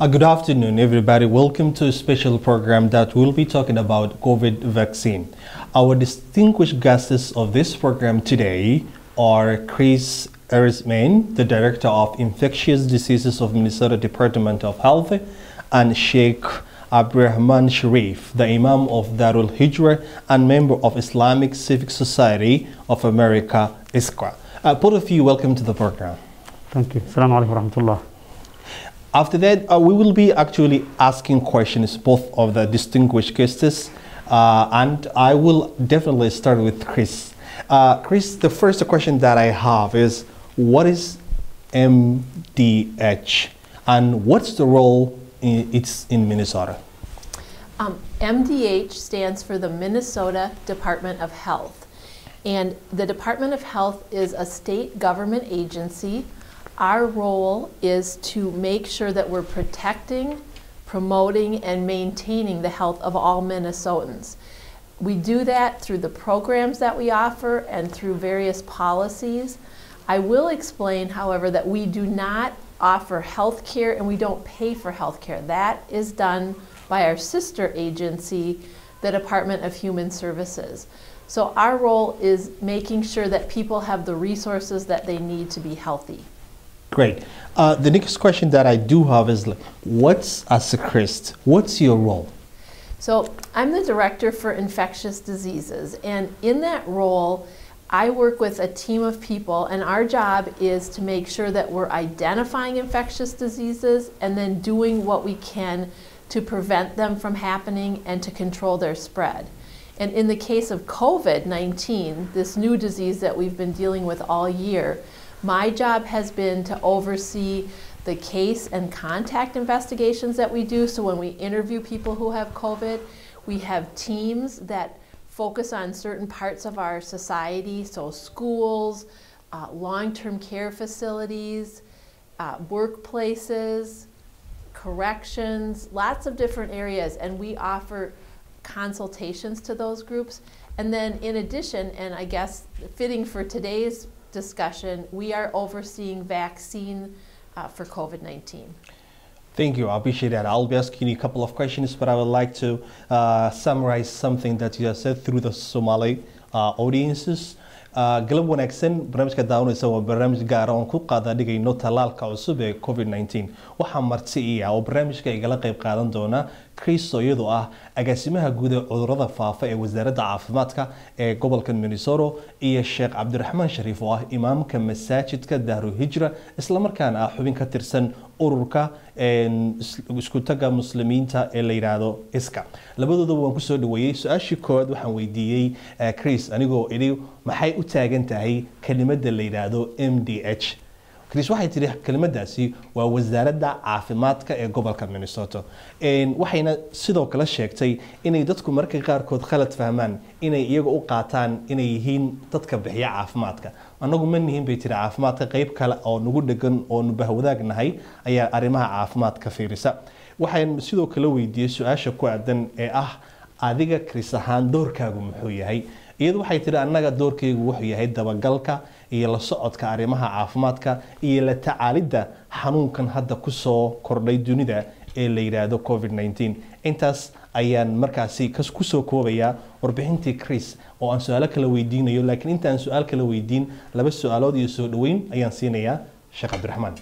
Uh, good afternoon, everybody. Welcome to a special program that will be talking about COVID vaccine. Our distinguished guests of this program today are Kris Ehresmann, the Director of Infectious Diseases of Minnesota Department of Health, and Sheikh Abdurrahman Sharif, the Imam of Darul Hijra and member of Islamic Civic Society of America, ICSA. Uh, both of you, welcome to the program. Thank you. Assalamu alaikum. After that, uh, we will be actually asking questions both of the distinguished guests, uh, and I will definitely start with Kris. Uh, Kris, the first question that I have is, what is MDH, and what's the role in, it's in Minnesota? Um, MDH stands for the Minnesota Department of Health. And the Department of Health is a state government agency our role is to make sure that we're protecting, promoting, and maintaining the health of all Minnesotans. We do that through the programs that we offer and through various policies. I will explain, however, that we do not offer health care and we don't pay for health care. That is done by our sister agency, the Department of Human Services. So our role is making sure that people have the resources that they need to be healthy. Great. Uh, the next question that I do have is, what's a Christ? What's your role? So I'm the director for infectious diseases, and in that role, I work with a team of people, and our job is to make sure that we're identifying infectious diseases and then doing what we can to prevent them from happening and to control their spread. And in the case of COVID 19, this new disease that we've been dealing with all year, my job has been to oversee the case and contact investigations that we do. So when we interview people who have COVID, we have teams that focus on certain parts of our society, so schools, uh, long-term care facilities, uh, workplaces, corrections, lots of different areas, and we offer consultations to those groups. And then in addition, and I guess fitting for today's discussion, we are overseeing vaccine uh, for COVID-19. Thank you. I appreciate that. I'll be asking you a couple of questions, but I would like to uh, summarize something that you have said through the Somali uh, audiences. Galab wanaagsan barnaamijka daawanaysa waa barnaamij gaara oon ku qaada dhigayno tallaalka cusub ee covid 19 waxaa marti iya oo barnaamijka igala qayb qaadan doona kristo iyadoo ah agaasimaha guud ee cudurrada faafa ee wasaaradda caafimaadka ee gobolka minnesota iyo sheekh cabdiraxmaan shariif oo ah imaamka masaajidka daaru hijra islamarkaana ah xubin ka tirsan ururka isku muslimiinta ee la yidhaahdo iska. Labadoodaba waan ku soo dhaweeyey su'aashii koowaad waxaan weydiiyey chris anigoo idhi maxay u taagan tahay kelimada la yidhaahdo m d h chris waxay tihi kelimadaasi waa wasaaradda caafimaadka ee gobolka minnesota. Waxayna sidoo kale sheegtay inay dadku marka qaarkood khalad fahmaan inay iyaga u qaataan inay yihiin dadka bixiya caafimaadka. Annagu ma nihin bay tiri caafimaadka qayb kale oo nagu dhegan oo nu bahwadaag nahay ayaa arrimaha caafimaadka fiirisa. Waxaan sidoo kale weydiiyey su'aasha ku aadan ee ah adiga chris ahaan doorkaagu muxuu yahay? Iyadu waxay tihi annaga doorkaygu wuxuu yahay dabagalka iyo la socodka arrimaha caafimaadka iyo la tacaalidda xanuunkan hadda ku soo kordhay dunida ee la yidhaahdo covid nneteen intaas ayaan markaasi ku soo koobayaa warbixintii chris oo aan su'aalo kala weydiinayo laakiin intaaan su'aal kala weydiin laba su'aalood iyo soo dhoweyn ayaan siinayaa sheekh cabdiraxmaan.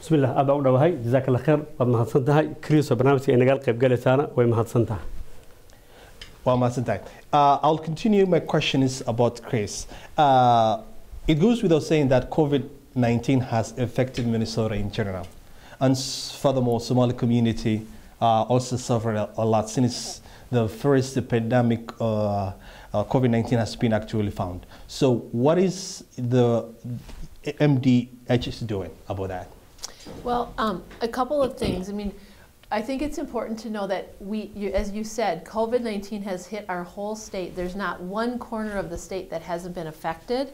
Bismi llah aad baa u dhawahay. Jazaak alla waad mahadsan tahay chris oo barnaamijka ay nagaal qaybgalaysaana way mahadsan tahay One month time. Uh, I'll continue. My question is about Kris. Uh, it goes without saying that COVID 19 has affected Minnesota in general. And furthermore, Somali community uh, also suffered a, a, lot since the first pandemic uh, uh, COVID 19 has been actually found. So, what is the MDHS doing about that? Well, um, a couple of things. I mean, I think it's important to know that we, you, as you said, COVID-19 has hit our whole state. There's not one corner of the state that hasn't been affected.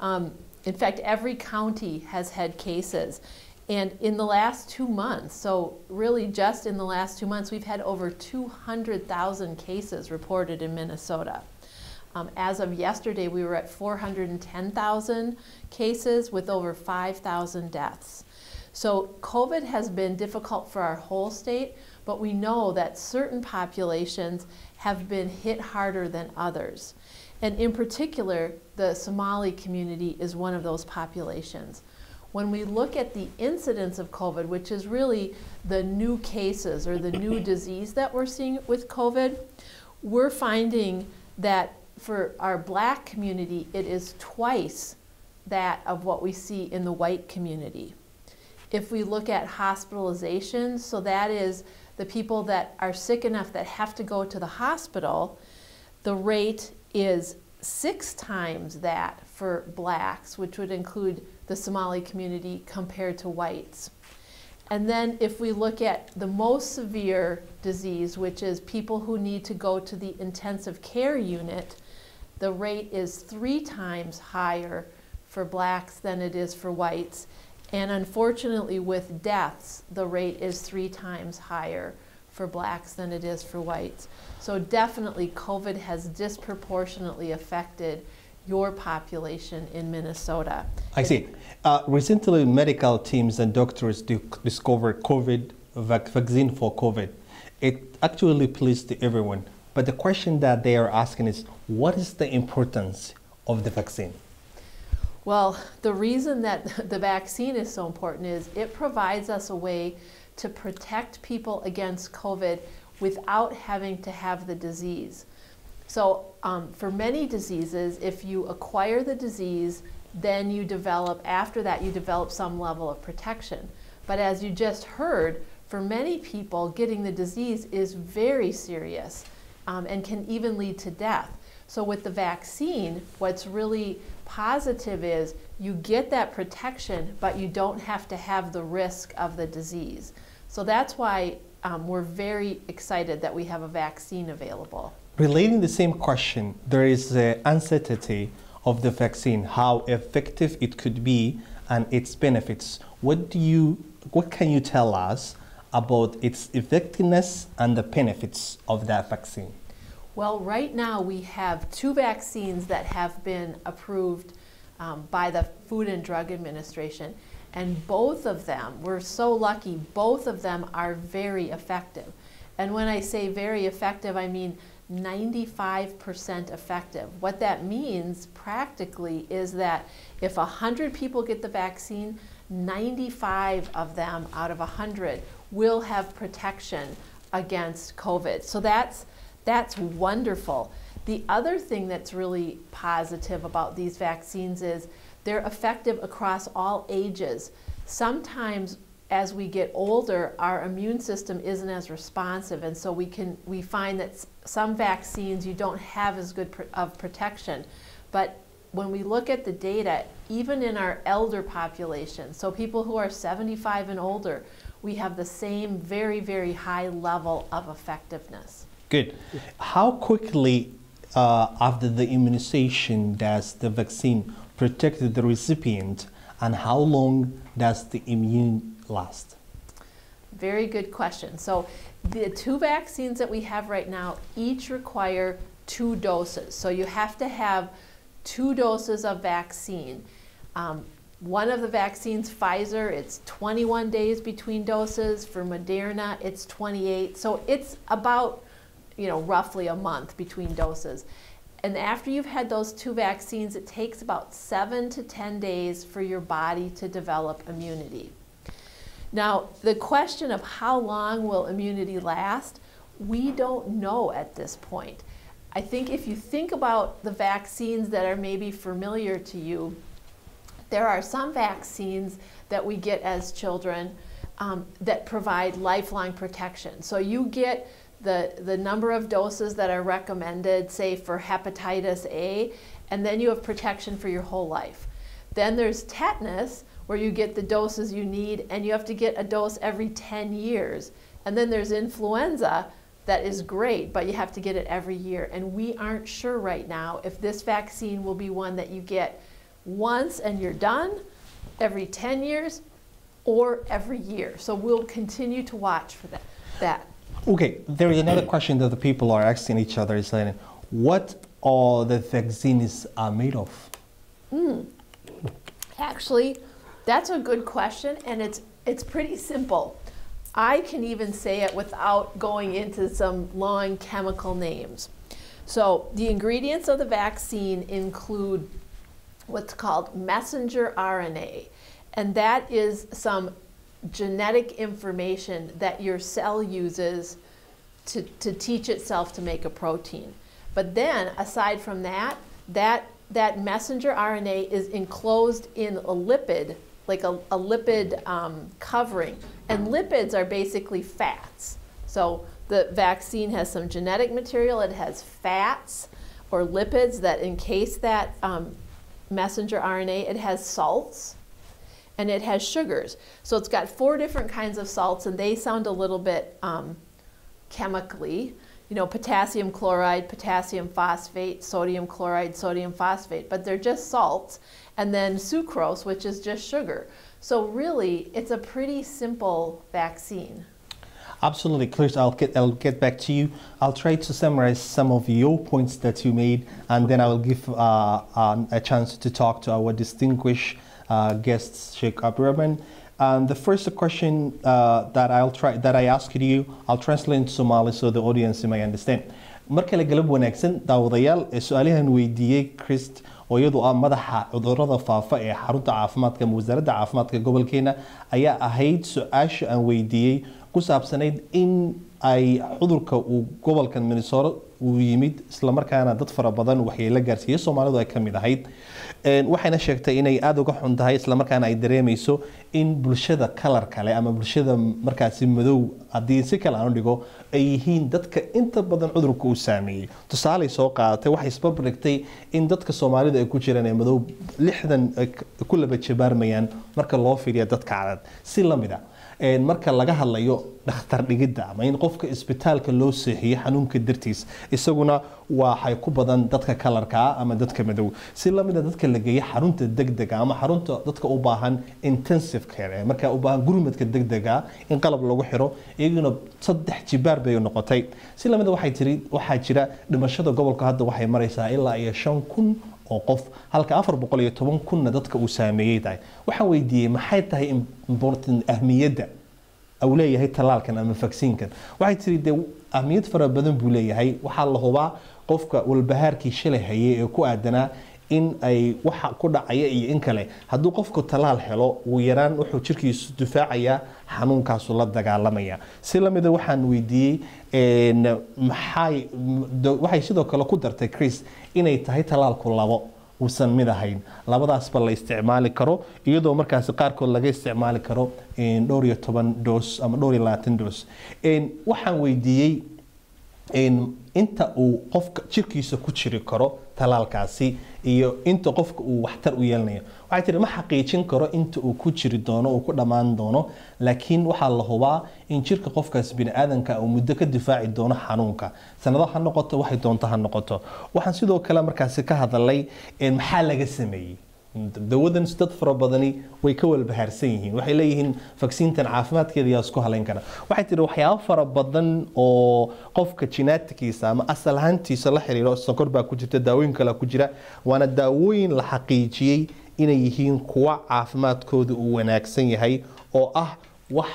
Um, in fact, every county has had cases. And in the last two months, so really just in the last two months, we've had over 200,000 cases reported in Minnesota. Um, as of yesterday, we were at 410,000 cases with over 5,000 deaths. So COVID has been difficult for our whole state, but we know that certain populations have been hit harder than others. And in particular, the Somali community is one of those populations. When we look at the incidence of COVID, which is really the new cases or the new disease that we're seeing with COVID, we're finding that for our black community, it is twice that of what we see in the white community. If we look at hospitalizations, so that is the people that are sick enough that have to go to the hospital, the rate is six times that for blacks, which would include the Somali community compared to whites. And then if we look at the most severe disease, which is people who need to go to the intensive care unit, the rate is three times higher for blacks than it is for whites. And unfortunately, with deaths, the rate is three times higher for blacks than it is for whites. So definitely, COVID has disproportionately affected your population in Minnesota. I see. Uh, recently, medical teams and doctors discovered COVID vac- vaccine for COVID. It actually pleased everyone. But the question that they are asking is, what is the importance of the vaccine? Well, the reason that the vaccine is so important is it provides us a way to protect people against COVID without having to have the disease. So, um, for many diseases, if you acquire the disease, then you develop, after that, you develop some level of protection. But as you just heard, for many people, getting the disease is very serious um, and can even lead to death. So, with the vaccine, what's really positive is you get that protection, but you don't have to have the risk of the disease. So, that's why um, we're very excited that we have a vaccine available. Relating the same question, there is the uncertainty of the vaccine, how effective it could be, and its benefits. What do you, what can you tell us about its effectiveness and the benefits of that vaccine? Well, right now we have two vaccines that have been approved um, by the Food and Drug Administration, and both of them, we're so lucky, both of them are very effective. And when I say very effective, I mean 95% effective. What that means practically is that if 100 people get the vaccine, 95 of them out of 100 will have protection against COVID. So that's that's wonderful. The other thing that's really positive about these vaccines is they're effective across all ages. Sometimes as we get older, our immune system isn't as responsive, and so we can we find that some vaccines you don't have as good of protection. But when we look at the data, even in our elder population, so people who are 75 and older, we have the same very very high level of effectiveness. Good. How quickly uh, after the immunization does the vaccine protect the recipient and how long does the immune last? Very good question. So the two vaccines that we have right now each require two doses. So you have to have two doses of vaccine. Um, one of the vaccines, Pfizer, it's 21 days between doses. For Moderna, it's 28. So it's about you know, roughly a month between doses. And after you've had those two vaccines, it takes about seven to 10 days for your body to develop immunity. Now, the question of how long will immunity last, we don't know at this point. I think if you think about the vaccines that are maybe familiar to you, there are some vaccines that we get as children um, that provide lifelong protection. So you get the, the number of doses that are recommended, say for hepatitis A, and then you have protection for your whole life. Then there's tetanus, where you get the doses you need, and you have to get a dose every 10 years. And then there's influenza, that is great, but you have to get it every year. And we aren't sure right now if this vaccine will be one that you get once and you're done, every 10 years, or every year. So we'll continue to watch for that. that. Okay, there is another question that the people are asking each other is saying, what all the vaccines are made of? Mm. Actually, That's a good question, and it's it's pretty simple. I can even say it without going into some long chemical names. So the ingredients of the vaccine include what's called messenger RNA, and that is some genetic information that your cell uses to, to teach itself to make a protein. But then, aside from that, that, that messenger RNA is enclosed in a lipid, like a, a lipid um, covering. And lipids are basically fats. So the vaccine has some genetic material, it has fats or lipids that encase that um, messenger RNA, it has salts and it has sugars. So it's got four different kinds of salts, and they sound a little bit um, chemically. You know, potassium chloride, potassium phosphate, sodium chloride, sodium phosphate, but they're just salts. And then sucrose, which is just sugar. So really, it's a pretty simple vaccine. Absolutely, Kris. I'll get I'll get back to you. I'll try to summarize some of your points that you made, and then I will give uh, uh, a chance to talk to our distinguished uh, guests, Sheikh Abdurrahman. And the first question uh, that I'll try that I asked you, I'll translate into Somali so the audience may understand. marka la galab wanaagsan daawadayaal ee su'aalahan weydiiyey christ oo iyadu ah madaxa cudurrada faafa ee xarunta caafimaadka ama wasaaradda caafimaadka gobolkeena ayaa ahayd su'aasha aan weydiiyey ku saabsanayd in ay cudurka uu gobolkan minnesota uu yimid islamarkaana dad fara badan waxyeelo gaarsiiyey soomaalidu ay ka mid ahayd waxayna sheegtay inay aada uga xun tahay islamarkaana ay dareemayso in bulshada kalar kale ama bulshada markaasi madow haddii si kale aan dhigo ay yihiin dadka inta badan cudurka uu saameeyey. Tusaaley soo qaadatay waxay isbarbardhigtay in dadka soomaalida ay ku jiraan ee madow lixdan ku laba jabaarmayaan marka loo fiiriya dadka cadad si la mid a marka laga hadlayo dhakhtar dhigidda ama in qofka isbitaalka loo seexiyo xanuunka dartiis isaguna waxay ku badan dadka kalarka ama dadka madow. Si lamida dadka la geeya xarunta degdega ama xarunta dadka u baahan intensive care marka u baahan gurmadka degdega in qalab lagu xiro iyaguna saddex jibaar bay noqotay. Si lamida waxay tiri waxaa jira dhimashada gobolka hadda waxay maraysaa ilaa iyo shan kun oo qof halka afar boqol iyo toban kunna dadka uu saameeyey tahay. Waxaan weydiiyey maxay tahay ahmiyadda? Uu leeyahay tallaalkan ama vaksiinkan waxay tiri dee ahmiyad fara badan buu leeyahay. Waxaa la hubaa qofka walbahaarkii shalay hayay ee ku aadanaa in ay waxa ku dhacaya iyo in kale. Hadduu qofku tallaal helo ugu yaraan wuxuu jirkiisu difaacayaa xanuunkaasu la dagaalamaya. Si lamida waxaan weydiiyey maxay waxay sidoo kale ku dartay chris inay tahay tallaalku labo uusan mid ahayn. Labadaasba la isticmaali karo iyadoo markaasi qaarkood laga isticmaali karo dhowr iyo toban doos ama dhowr iyo labaatan doos. Waxaan weydiiyey inta uu qofka jirkiisa ku jiri karo talaalkaasi iyo inta qofka uu waxtar u yeelanayo waxay tiri ma xaqiijin karo inta uu ku jiri doono uu ku dhammaan doono laakiin waxaa la hubaa in jirka qofkaas biniaadanka uu muddo ka difaaci doono xanuunka. Sanado ha noqoto waxay doonto ha noqoto. Waxaan sidoo kale markaasi ka hadalay maxaa laga sameeyey dawadan dad fara badani way ka walbahaarsan yihiin. Waxay leeyihiin vaksiintan caafimaadkeeda yaa isku halayn kara. Waxay tihi waxyaabo fara badan oo qofka jinaatikiisa ama asal ahaantiisa la xiriiro sonkor baa ku jirta daawooyin kale ku jira waana daawooyin la xaqiijiyey inay yihiin kuwa caafimaadkooda uu wanaagsan yahay oo ah wax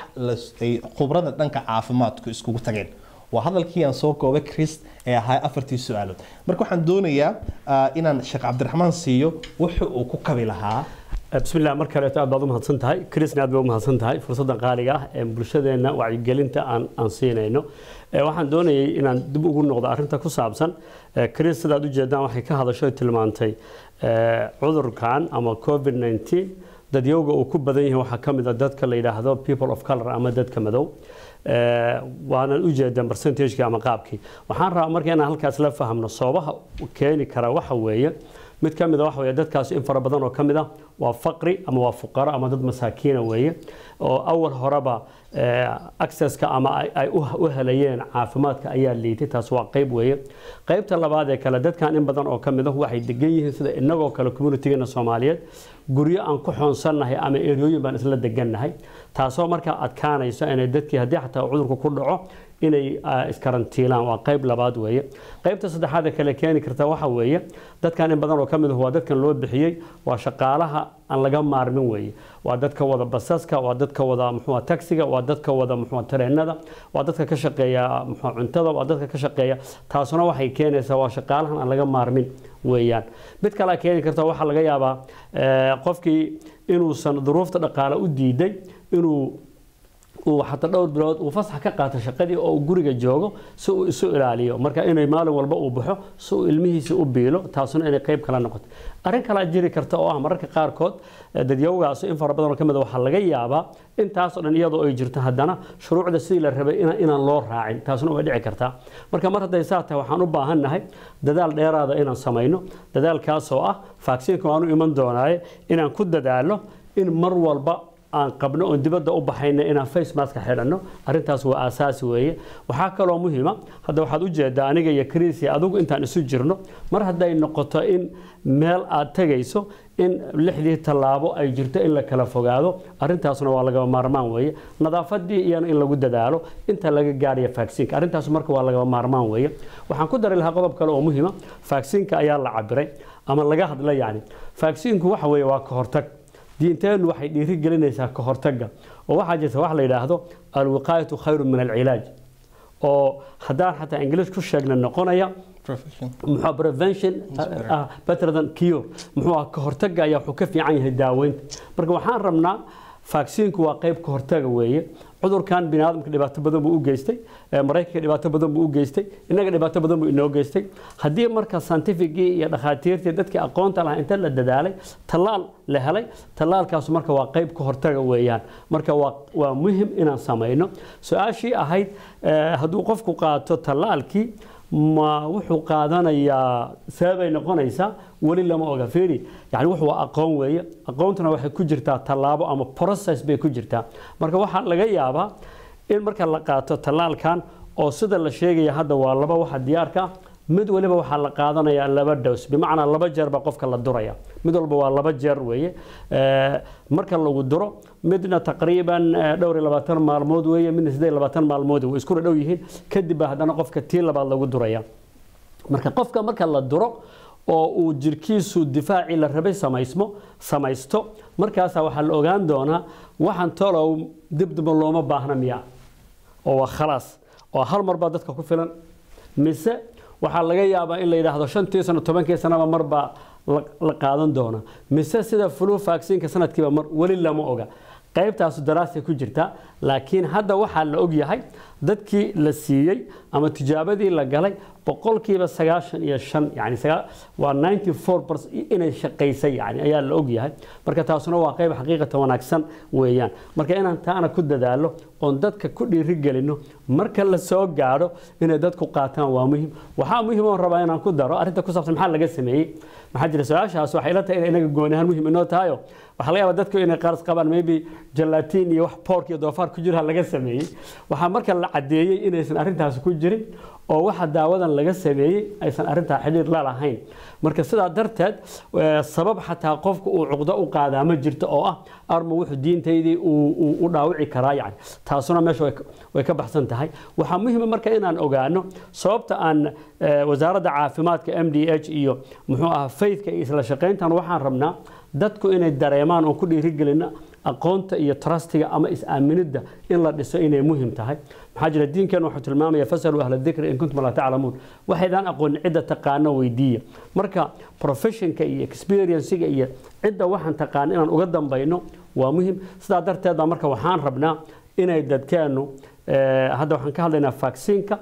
khubrada dhanka caafimaadku iskugu tageen waa hadalkii aan soo koobay crist ee ahaa afartii su'aalood. Marka waxaan doonayaa ah, inaan sheekh cabdiraxmaan siiyo wuxuu uu ku kabi lahaa. Eh, bismillah mar kaleeto aad baad u mahadsan tahay. Krisna aad baad u mahadsan tahay. Fursaddan qaaliga ah ee bulshadeenna wacyigelinta aan aan siinayno. Eh, waxaan doonayay inaan dib ugu noqdo arrinta ku saabsan. Eh, Kris sidaad ujeedaan waxay ka hadasho tilmaantay cudurkan ama covid 19 dadyowga uu ku badan yahay waxaa ka mid a dadka la yidhaahdo people of color ama dadka madow waanan u jeedaa percentagekii ama qaabkii. Waxaan rabaa marka inaan halkaas la fahamno sababaha keeni kara waxa weeye mid ka mid a waxa dadkaas in fara badan oo ka mid ah waa faqri ama waa fuqaro ama dad masaakiina weeye oo awal horeba accesska ama ay u helayeen caafimaadka ayaa liitay taas waa qayb weeye. Qaybta labaad ee kale dadkan in badan oo ka mid ah waxay degan yihiin sida innagoo kale communitygeena soomaaliyeed guryo aan ku xoonsannahay ama eryooyin baan isla degannahay taasoo markaa adkaanayso inay dadkii haddii xataa cudurku ku dhaco inay ah, iskarantiilaan waa qayb labaad weeye. Qaybta saddexaad kale keeni karta waxa weeye dadkan in badan oo ka mid ah waa dadkan loo bixiyey waa shaqaalaha aan laga maarmin weeye. Waa dadka wada basaska waa dadka wada muxuu taxiga waa dadka wada muxuu tareenada waa dadka ka shaqeeya muxuu cuntada waa dadka ka shaqeeya. Taasuna waxay keenaysaa waa shaqaalahan aan laga maarmin weeyaan. Mid kale keeni karta waxaa laga yaabaa eh, qofkii inuusan duruufta dhaqaale u diiday inuu uu xataa dhowr bilood uu fasax ka qaato shaqadii oo guriga joogo si uu isu ilaaliyo. Marka inay maalin walba uu baxo si uu ilmihiisa u biilo taasuna inay qayb kala noqoto. Arrin kalaa jiri karta oo ah mararka qaarkood eh, dadyawgaas in fara badan oo ka mid a waxaa laga yaabaa intaas oo dhan iyadoo ay jirto haddana shuruucda sidii la rabay ina- inaan loo raacin taasuna way dhici kartaa. Marka mar hadday saa tahay waxaan u baahannahay dadaal dheeraada inaan samayno. Dadaalkaas oo ah vaksiinka waanu iman doonaaye inaan ku dadaalo in mar walba aan qabno oon dibadda u baxayna inaan face mask xidhanno. Arrintaas waa aasaasi weeye. Waxaa kaloo muhiima hadda waxaad u jeedaa aniga iyo iyo adigu intaan isu jirno mar hadday noqoto in meel aad tegayso in lixdii tallaabo ay jirto in la kala fogaado arrintaasna waa lagaba maarmaan weeye. Nadaafadii iyana in lagu dadaalo inta laga gaaraya vaksiinka arrintaas marka waa lagaba maarmaan weeye. Waxaan ku dari lahaa qodob kale oo muhiima vaksiinka ayaa la cabiray ama laga hadla yacni vaksiinku waxa weeye waa ka hortag diinteennu waxay dhiiri gelinaysaa ka hortagga. Oo waxaa jirta wax la yidhaahdo alwiqaayatu khayru min alcilaaj. Oo haddaan xataa ingiliis ku sheegna noqonaya muxuu prevention better. ah, better than cure. Muxuu ah ka hortagga ayaa wuxuu ka fiican yahay daaweynta marka waxaan rabnaa vaksiinku waa qayb ka hortaga weeye. Cudurkan biniaadamka dhibaato badan buu u geystay maraykanka dhibaato badan buu u geystay innaga dhibaato badan buu inoo geystay. Haddii marka scientificii iyo dhakhaatiirtii dadkii aqoonta lahaa inta la dadaalay tallaal la helay tallaalkaas marka waa qayb ka hortaga weeyaan. Marka waa muhiim inaan samayno. Su'aashii ahayd hadduu qofku qaato tallaalkii ma wuxuu qaadanayaa sababay noqonaysaa weli lama oga fiiri yani wuxuu aqoon weeye. Aqoontuna waxay ku jirtaa tallaabo ama process bay ku jirtaa. Marka waxaa laga yaabaa in marka la qaato tallaalkan oo sida la sheegaya hadda waa laba waxa diyaarka mid waliba waxaa la qaadanayaa laba dos bimacnaa laba jeer qofka la duraya. Mid walba waa laba jeer weeye. Marka lagu duro midna taqriiban dhowr iyo labaatan maalmood weeye midna siddeed labaatan maalmood way isku dhow yihiin. Kadib haddana qofka tii labaad lagu duraya. Marka qofka marka la duro oo uu jirkiisu difaacii la rabay samaysmo samaysto. Markaasaa waxaa la ogaan doonaa waxaan tolow dibdaba looma baahna miya oo waa khalaas oo hal mar baa dadka ku filan. Mise waxaa laga yaabaa in la yidhaahdo shantii sano tobankii sanaba mar baa la- qaadan doona mise sida flu vaccine-ka sanadkiiba mar weli lama oga qaybtaasu daraasay ku jirtaa laakiin hadda waxaa la og yahay dadkii la siiyey ama tijaabadii la galay boqolkiiba sagaashan iyo shan yani waa 94 inay shaqaysay yani ayaa la og yahay. Marka taasuna waa qayb xaqiiqatan wanaagsan weeyaan. Marka inaan taana ku dadaalo oon dadka ku dhiirigelino marka la gaadho inay dadku qaataan waa muhiim waxaa muhiim oon rabaa inaan ku daro arrinta ku saabsan maxaa laga sameeyey. Maxaa jira su'aashaas waxay ila inay inaga gooni ahaan inoo tahayo waxaa laga yaabaa dadku inay qaras qabaan maybe jalatiin iyo wax pork iyo doofaar ku jira laga sameeyey. Waxaa marka la cadeeyey inaysan arrintaas ku jirin oo waxa daawadan laga sameeyey aysan arrintaa xidhiir la lahayn. Marka sidaa darteed sabab xataa qofka uu cuqdo u qaadaa ma jirto oo ah arma wuxuu diintaydii u dhaawici karaa yani taasuna meesha way ka- baxsan tahay. Waxaa muhiima marka inaan ogaano sababta aan wasaaradda caafimaadka m d h iyo muxuu ahaa faithka iyo isla shaqayntan waxaan rabnaa dadku inay dareemaan oon ku dhiirigelina aqoonta iyo trustiga ama is-aaminidda in la dhiso inay muhiim tahay. Maxaa jira diinkan wuxuu tilmaamaya fasaluu ahla dikri in kuntum laa taclamuun waxaydaan aqoonin cidda taqaano weydiiya. Marka professionka iyo experiencega iyo cidda waxaan taqaano inaan uga dambayno waa muhiim sidaa darteed marka waxaan rabnaa inay dadkeennu eh, hadda waxaan ka hadlaynaa vaccinka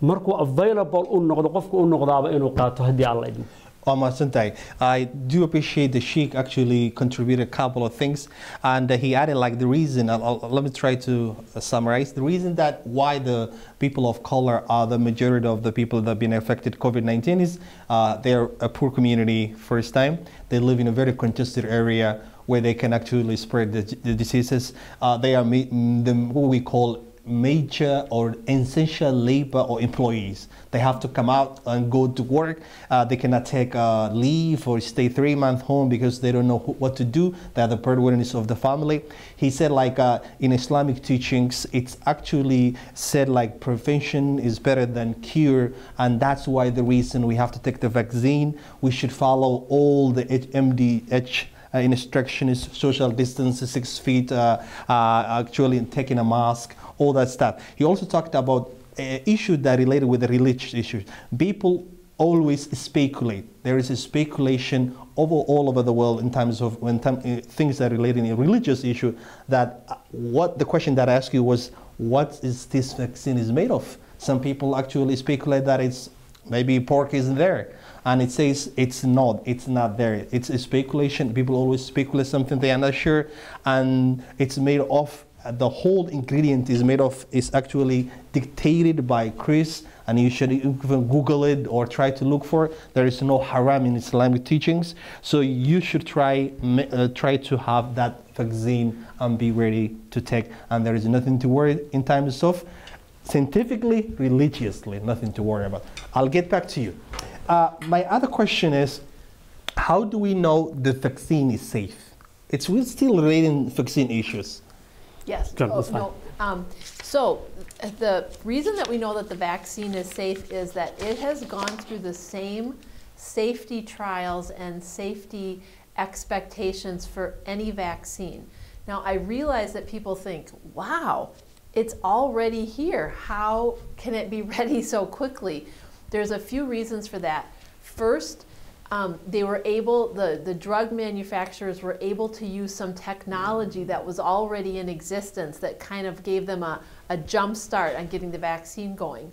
markuu available u noqdo qofku u noqdaaba inuu qaato haddii alla idmo Oh, Masantai, I do appreciate the Sheikh actually contributed a couple of things, and he added like the reason. Let me try to summarize the reason that why the people of color are the majority of the people that have been affected COVID-19 is uh, they're a poor community. First time they live in a very congested area where they can actually spread the, the diseases. Uh, they are mm, the, what we call major or essential labor or employees. They have to come out and go to work. Uh, they cannot take uh, leave or stay three months home because they don't know what to do. They are the breadwinners of the family. He said, like uh, in Islamic teachings, it's actually said like prevention is better than cure, and that's why the reason we have to take the vaccine. We should follow all the MDH uh, instructions, social distance, six feet, uh, uh, actually taking a mask, all that stuff. He also talked about uh, issues that related with the religious issues. People always speculate. There is a speculation over all over the world in terms of when uh, things that relate in a religious issue. That uh, what the question that I asked you was, what is this vaccine is made of? Some people actually speculate that it's maybe pork isn't there and it says it's not it's not there it's a speculation people always speculate something they are not sure and it's made of the whole ingredient is made of is actually dictated by Kris and you should even google it or try to look for it. there is no haram in islamic teachings so you should try uh, try to have that vaccine and be ready to take and there is nothing to worry in terms of scientifically religiously nothing to worry about i'll get back to you uh, my other question is, how do we know the vaccine is safe? It's we're still relating vaccine issues. Yes. Oh, no. Um, so the reason that we know that the vaccine is safe is that it has gone through the same safety trials and safety expectations for any vaccine. Now, I realize that people think, wow, it's already here. How can it be ready so quickly? There's a few reasons for that. First, um, they were able, the, the drug manufacturers were able to use some technology that was already in existence that kind of gave them a, a jump start on getting the vaccine going.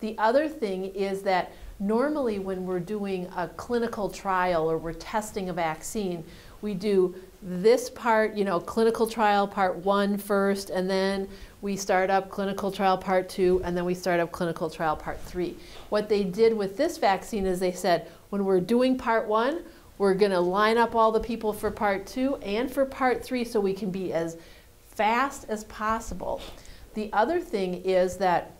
The other thing is that normally when we're doing a clinical trial or we're testing a vaccine, we do this part, you know, clinical trial part one first, and then we start up clinical trial part two, and then we start up clinical trial part three. What they did with this vaccine is they said, when we're doing part one, we're going to line up all the people for part two and for part three so we can be as fast as possible. The other thing is that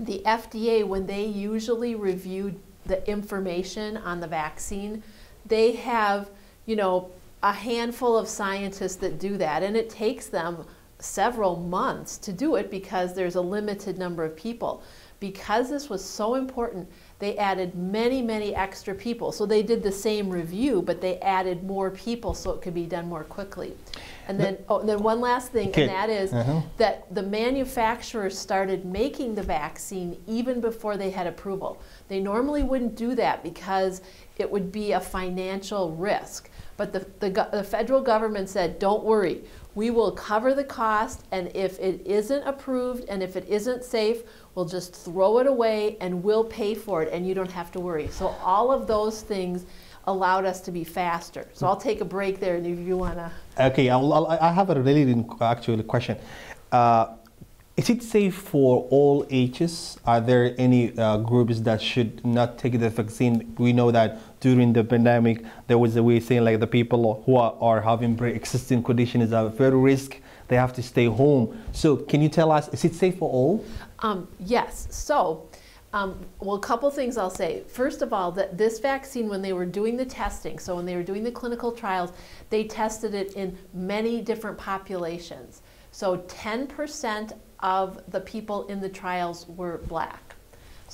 the FDA, when they usually review the information on the vaccine, they have, you know, a handful of scientists that do that, and it takes them several months to do it because there's a limited number of people. Because this was so important, they added many, many extra people. So they did the same review, but they added more people so it could be done more quickly. And then, oh, and then one last thing, and that is uh-huh. that the manufacturers started making the vaccine even before they had approval. They normally wouldn't do that because it would be a financial risk. But the, the, the federal government said, don't worry, we will cover the cost, and if it isn't approved and if it isn't safe, we'll just throw it away and we'll pay for it, and you don't have to worry. So all of those things allowed us to be faster. So I'll take a break there, and if you want to. Okay, I'll, I'll, i have a related actually question. Uh, is it safe for all ages? Are there any uh, groups that should not take the vaccine? We know that during the pandemic, there was a way saying like the people who are, are having pre-existing conditions are very risk. They have to stay home. So can you tell us, is it safe for all? Um, yes. So, um, well, a couple things I'll say. First of all, that this vaccine, when they were doing the testing, so when they were doing the clinical trials, they tested it in many different populations. So 10% of the people in the trials were black.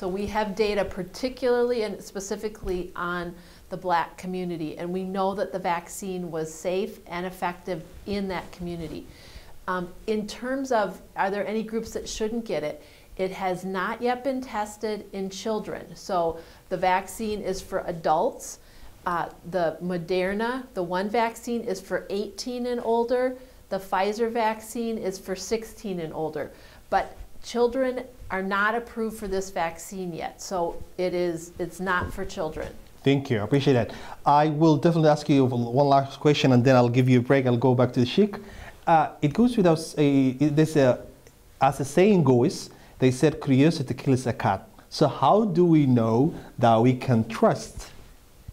So we have data particularly and specifically on the black community, and we know that the vaccine was safe and effective in that community. Um, in terms of are there any groups that shouldn't get it, it has not yet been tested in children. So the vaccine is for adults. Uh, the Moderna, the one vaccine, is for 18 and older. The Pfizer vaccine is for 16 and older. But children are not approved for this vaccine yet. So it is, it's not for children. Thank you. I appreciate that. I will definitely ask you one last question and then I'll give you a break. I'll go back to the Sheikh. Uh, it goes without say, this, uh, as the saying goes, they said curiosity kills a cat. So how do we know that we can trust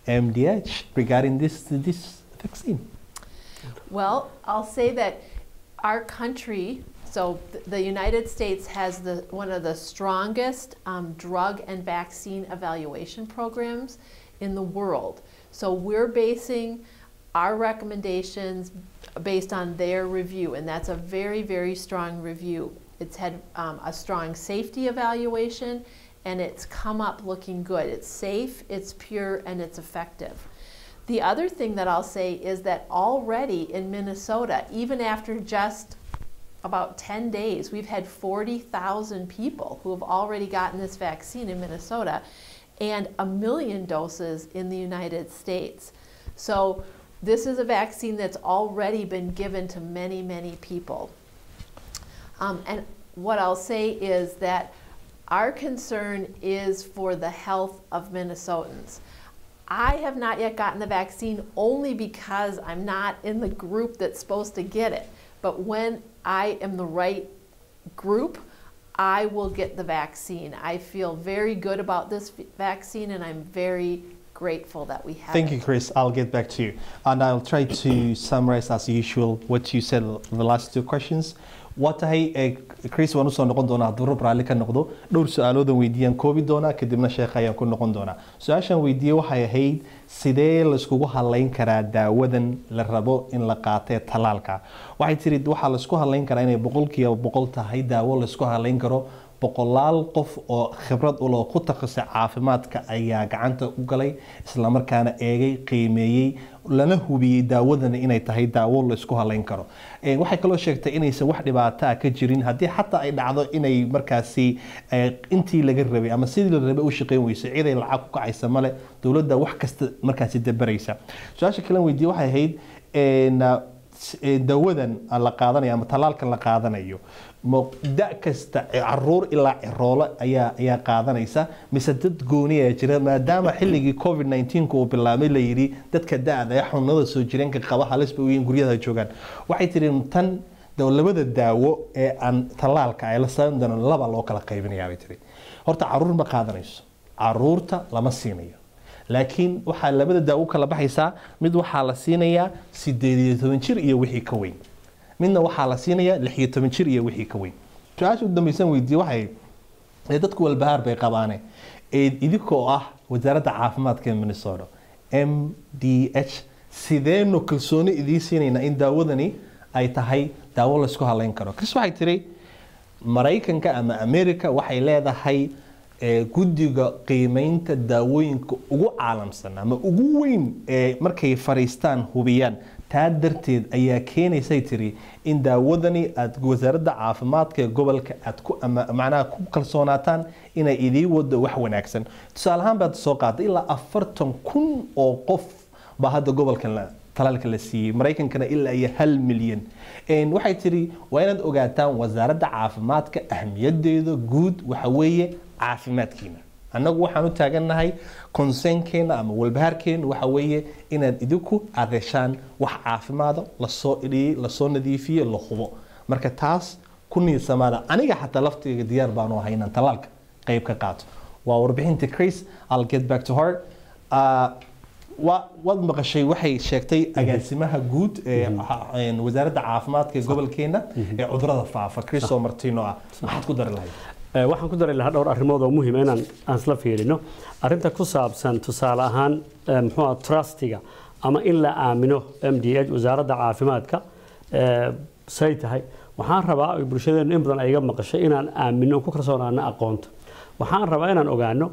MDH regarding this, this vaccine? Well, I'll say that our country So th- the United States has the, one of the strongest um, drug and vaccine evaluation programs in the world. So we're basing our recommendations based on their review, and that's a very, very strong review. It's had um, a strong safety evaluation, and it's come up looking good. It's safe, it's pure, and it's effective. The other thing that I'll say is that already in Minnesota, even after just about 10 days, we've had 40,000 people who have already gotten this vaccine in Minnesota and a million doses in the United States. So, this is a vaccine that's already been given to many, many people. Um, and what I'll say is that our concern is for the health of Minnesotans. I have not yet gotten the vaccine only because I'm not in the group that's supposed to get it. But when I am the right group, I will get the vaccine. I feel very good about this vaccine and I'm very grateful that we have Thank it. you, Kris. I'll get back to you. And I'll try to summarize, as usual, what you said in the last two questions. Waa tahay eh, Kris waan usoo noqon doonaa rab raalli ka noqdo dhowr su-aaloodan weydiiyaan koobi doonaa kadibna sheekha ayaan ku noqon doonaa su-aashan weydiiyey waxay ahayd sidee laiskugu halayn karaa daawadan la rabo in la qaatee talaalka waxay tiri waxaa la isku halayn karaa inay boqolkiiba boqol tahay daawo la isku halayn karo boqolaal qof oo khibrad u leh oo ku takhasusay caafimaadka ayaa gacanta u galay islamarkaana eegay qiimeeyey lana hubiyey daawadana inay tahay daawo la isku halayn karo. Waxay kaloo sheegtay inaysan wax dhibaato ah ka jirin. Haddii xataa ay dhacdo inay markaasi intii laga rabay ama sidii la rabay u shaqeyn weyso ciday lacag ku kacaysa male dowladda wax kasta markaasi dabaraysa. Su'aasha kalen weydiye waxay ahayd dawadan la qaadanayo ama talaalkan la qaadanayo da kasta carruur ilaa ciroolo ayaa ayaa qaadanaysa mise dad gooni jira maadaama xilligii covid 19 uu bilaabay la yidhi dadka da-da ee xanuunada soo jireenka qaba halis bay u yihiin guryaha joogaan. Waxay tiri tan da- labada daawo ee aan talaalka ay la saaran doono laba loo kala qaybinayaa bay tiri horta carruur ma qaadanayso. Caruurta lama siinayo laakiin waxaa labada daawo u kala baxaysaa mid waxaa la siinayaa sideed iyo toban jir iyo wixii ka weyn. Midna waxaa la siinayaa lix iyo toban jir iyo wixii ka weyn. Su'aasha u dambaysan weydiiye waxay dadku walbahaar bay qabaane. Ee idinkoo ah wasaaradda caafimaadka ee minnesota m d h sideenu kalsooni idiin siinaynaa in daawadani ay tahay daawo laysku halayn karo? Chris waxay tiri maraykanka ama america waxay leedahay ee, guddiga qiimeynta daawooyinka ugu caalamsan ama ugu weyn markay fariistaan hubiyaan taa darteed ayaa keenaysay tiri in daawadani aad wasaaradda caafimaadka ee gobolka aad ku macnaha ku kalsoonaataan inay idii wado wax wanaagsan. Tusaale ahaan baad soo qaaday ilaa afartan kun oo qof baa hadda gobolkan la talaalka la siiyey maraykankana ilaa iyo hal milyan. Waxay tiri waa inaad ogaataan wasaaradda caafimaadka ahmiyadeeda guud waxa weeye caafimaadkiina. Annagu waxaan u taagannahay konsenkeena ama walbahaarkeena waxa weeye inaad idinku adeshaan wax caafimaada la soo idhiyey la soo nadiifiyey la hubo. Marka taas ku niidsamaada aniga xataa laftiga diyaar baanu ahay inaan talaalka qayb ka qaato. Waa warbixinta chris i'll get back to her. Wa- waad maqashay waxay sheegtay agaasimaha guud ee een, wasaaradda caafimaadka ee gobolkeena ee cudurrada faafa. Chriso martino ah maxaad ku dari lahayd waxaan ku dari lahaa dhowr arrimood oo muhiim ah inaan aan isla fiirino. Arrinta ku saabsan tusaale ahaan ee, muxuu trustiga ama in la aamino m d h wasaaradda caafimaadka ee, say tahay. Waxaan rabaa oo bulshadeenu in badan ay iga maqashay inaan aamino ku kalsoonaano aqoonta. Waxaan rabaa inaan ogaano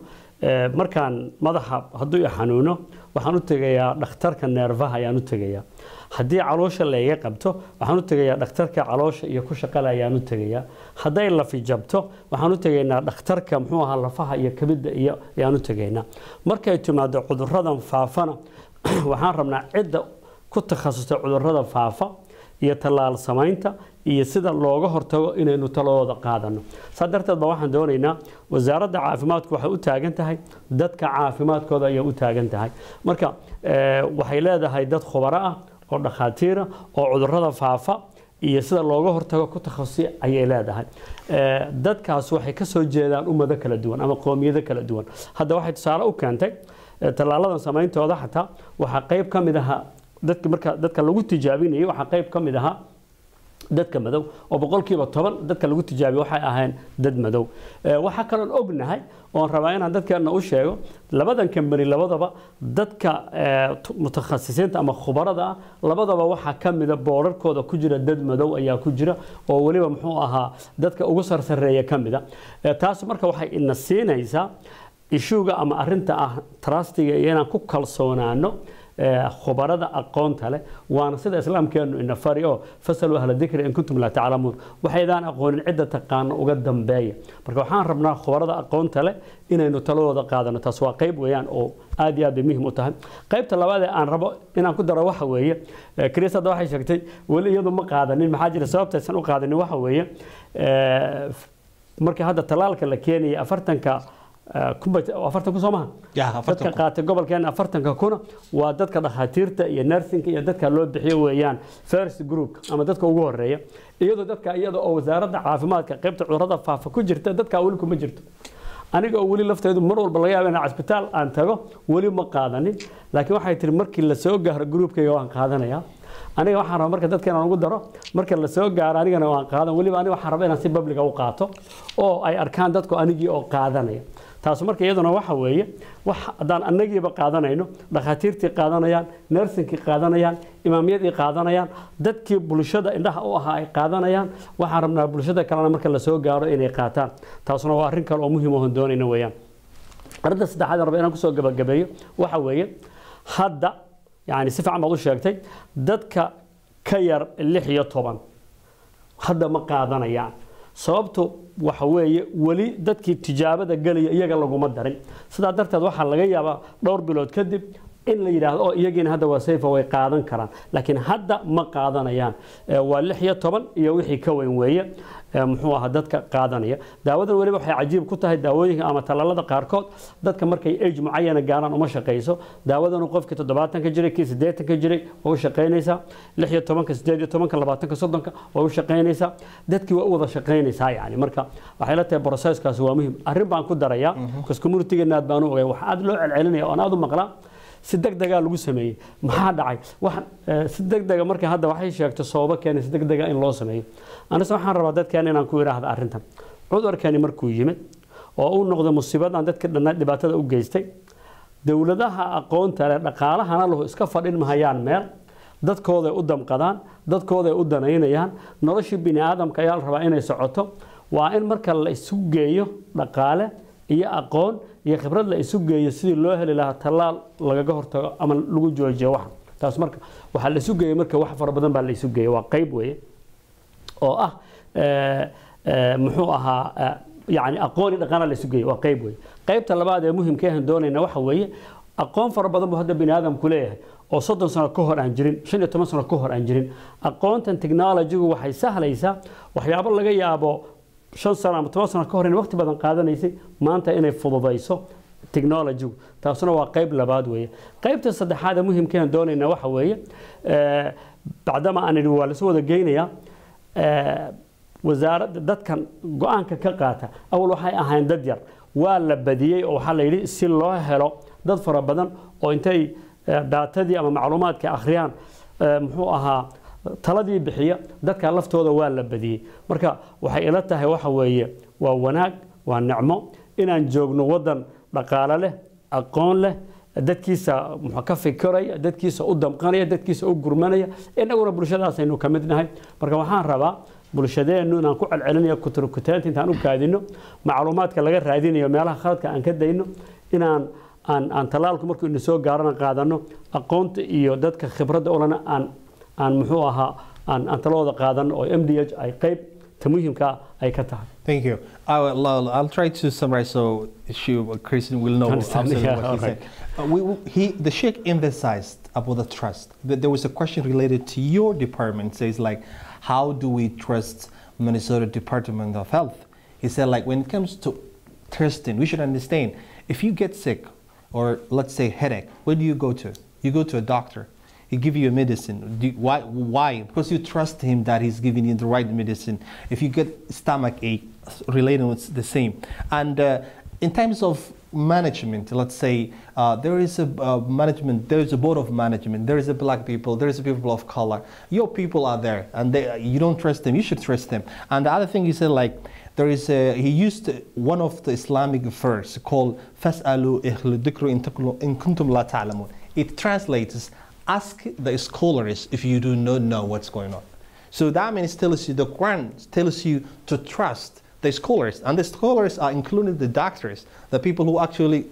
markaan madaxa hadduu i xanuuno waxaan u tegayaa dhakhtarka neerfaha ayaan u tegayaa. Haddii caloosha layga qabto waxaan u tegayaa dhakhtarka caloosha iyo ku shaqale ayaan u tegayaa. Hadday lafi jabto waxaan u tegaynaa dhakhtarka muxuu ahaa lafaha iyo kabidda iyo ayaan u tegaynaa. Markay timaado cuduradan faafana waxaan rabnaa cidda ku takhasustay cudurrada faafa iyo tallaal samaynta iyo sida looga hortago inaynu taladooda qaadano. Saa darteed ba waxaan doonaynaa wasaaradda caafimaadku waxay u taagan tahay dadka caafimaadkooda ayay u taagan tahay. Marka eh, waxay leedahay dad khubaro ah oo dhakhaatiira oo cudurrada faafa iyo sida looga hortago ku takhasusi ayay leedahay. Eh, dadkaas waxay ka jeedaan ummado kala duwan ama qoomiyado kala duwan. Hadda waxay tusaale u keentay eh, tallaaladan samayntooda xataa waxaa qayb ka mid ahaa dadka marka dadka lagu tijaabinayay waxaa qayb ka mid ahaa dadka madow oo boqolkiiba toban dadka lagu tijaabiyo waxay ahayn dad madow. Waxaa kaloon ognahay oon rabaa inaan dadkeena u sheego labadan kambani labadaba dadka mutakhasisiinta ama khubarada ah labadaba waxaa ka mida boorarkooda ku jira dad madow ayaa ku jira oo weliba muxuu ahaa dadka ugu sarsareeya ka mida taas marka waxay ina siinaysaa ishuuga ama arinta ah trustiga iyo inaan ku kalsoonaano khubarada aqoonta leh. Waana sida islaamkeenu ina fari oo fasaluu ahla dikri in kuntum laa taclamuun. Waxaydaan aqoonin cidda taqaano uga dambeeya. Marka waxaan rabnaa khubarada aqoonta leh inaynu taladooda qaadano. Taas waa qayb weeyaan oo aad iyo aad bay muhiim u tahay. Qaybta labaad ee aan rabo inaan ku daro waxa weeye Chris hadda waxay sheegtay weli iyadu ma qaadanin maxaa jira sababtaysan u qaadanin waxa weeye? Marka hadda talaalka la keenaya afartanka afartan kun soo maha? Yeah, afartan dadka kun. qaatay gobolkeena afartanka kuna waa dadka dhakhaatiirta iyo nursingka iyo dadka loo bixiyo weeyaan first group ama dadka ugu horreeya iyadoo dadka iyada oo wasaaradda caafimaadka qaybta cudurrada faafa ku jirta dadka weli kuma jirto. Aniga oo weli lafteedu mar walba laga yaaba inaan cisbitaal aan tago weli ma qaadanin. Laakiin waxay tiri markii la soo gaaro groupkayga waan qaadanayaa. Aniga waxaan rabaa marka dadka inaan ugu daro marka la soo gaaro anigana waan qaadan. Weliba aniga waxaan rabaa inaan si publica u qaato oo ay arkaan dadku anigii oo qaadanaya taas marka iyaduna waxa weeye wax haddaan annagiiba qaadanayno dhakhaatiirtii qaadanayaan nersinkii qaadanayaan imaamyadii qaadanayaan dadkii bulshada indhaha u ahaa ay qaadanayaan waxaan rabnaa bulshada kalena marka la soo gaaro inay qaataan. Taasuna waa arrin kale oo muhiim oon doonayna weeyaan. Arrinta saddexaad raba inaan ku soo gabagabeeyo waxa weeye hadda yani si fiican baad u sheegtay dadka ka yar lix iyo toban hadda ma qaadanayaan. Sababtu waxa weeye weli dadkii tijaabada gelaya iyaga laguma darin. Sidaa darteed waxaa laga yaabaa dhowr bilood kadib in la yidhaahdo oo iyagiina hadda waa sayfa way qaadan karaan. Laakiin hadda ma qaadanayaan. Waa lix iyo toban iyo wixii ka weyn weeye muxuu ahaa dadka qaadanaya. Daawadan weliba waxay cajiib ku tahay daawooyinka ama talaalada qaarkood. Dadka markay age mucayana gaaraan uma shaqayso daawadanu qofkii toddobaatanka jiray kii siddeetanka jiray waa u shaqaynaysaa lix iyo tobanka siddeed iyo tobanka labaatanka soddonka waa u shaqaynaysaa dadkii waa u wada shaqaynaysaa yani marka waxay la tahay processkaasi waa muhiim. Arrin baan ku darayaa. Communitygeena aad baan u ogay waxa aad loo celcelinaya oo aan aad u maqlaa si degdega lagu sameeyey. Maxaa dhacay? Eh, si degdega marka hadda waxay sheegtay sababo keenay si degdega in loo sameeyo anise waxaan rabaa dadkeena inaan ku idhaahda arrintan. Cudurkani markuu yimid oo uu noqdo musiibad aan dadka dhanna dhibaatada u geystay dowladaha aqoonta leh dhaqaalahana lahu iska fadhin meel dadkooday u damqadaan dadkooday u danaynayaan noloshii bini aadamka ayaa la rabaa inay socoto. Waa in marka la isu geeyo dhaqaale iyo aqoon iyo khibrad la isu geeyo sidii loo heli lahaa tallaal lagaga hortago ama lagu joojiyo wax. Taas marka waxaa la isu geeyey marka wax fara badan baa la isu geeyey waa qayb weeye oo ah eh, eh, muxuu ahaa eh, yani aqoon iyo dhaqaana la isu geeyey waa qayb weeye. Qaybta labaad ee muhimka aan doonayna waxa weeye aqoon fara badan buu hadda bini aadamku leeyahay oo soddon sano ka hor aan jirin shan iyo toban sano ka hor aan jirin. Aqoontan technologygu waxay sahlaysaa waxyaabo laga yaabo shan sano ama toban sano ka hor in waqti badan qaadanaysay maanta inay fududayso technologygu. Taasuna waa qayb labaad weeye. Qaybta saddexaad ee muhimka aan doonayna waxa weeye eh, bacdama aan idhi waa lasu wada geynayaa eh, wasaaradda dadkan go'aanka ka qaata awal waxay ahayn dad yar. Waa la badiyey oo waxaa la yidhi si loo helo dad fara badan oo intay eh, daatadii ama macluumaadka akhriyaan eh, muxuu ahaa taladii bixiya dadka laftooda waa la badiyey. Marka waxay ila tahay waxa weeye waa wanaag waa nicmo inaan joogno wadan dhaqaale leh aqoon leh dadkiisa ka fikiraya dadkiisa u damqanaya dadkiisa u gurmanaya innaguna bulshadaasaynu ka mid nahay. Marka waxaan rabaa bulshadeennu inaan ku celcelinayo kuturkutaanta intaan u kaadino macluumaadka laga raadinayo meelaha khaladka aan ka dayno inaan aan talaalku markuu ina gaarana qaadano aqoonta iyo dadka khibradda olana aan aan muxuu ahaa aan aan talooda qaadano oo m d h ay qayb ta muhiimka ay ka tahay Thank you. I will, I'll, I'll try to summarize so she, Kristen will know absolutely yeah, what he alright. said. Uh, we, he, the Sheikh emphasized about the trust. But there was a question related to your department. Says like, how do we trust Minnesota Department of Health? He said like, when it comes to trusting, we should understand. If you get sick, or let's say headache, where do you go to? You go to a doctor. He give you a medicine. Why? Why? Because you trust him that he's giving you the right medicine. If you get stomach ache, related with the same. And uh, in terms of management. Let's say uh, there is a uh, management, there is a board of management, there is a black people, there is a people of color. Your people are there, and they, you don't trust them. You should trust them. And the other thing he said, like there is a, he used one of the Islamic verse called "Fas'alu in kuntum la ta'lamun." It translates, "Ask the scholars if you do not know what's going on." So that means tells you the Quran tells you to trust the scholars, and the scholars are including the doctors, the people who actually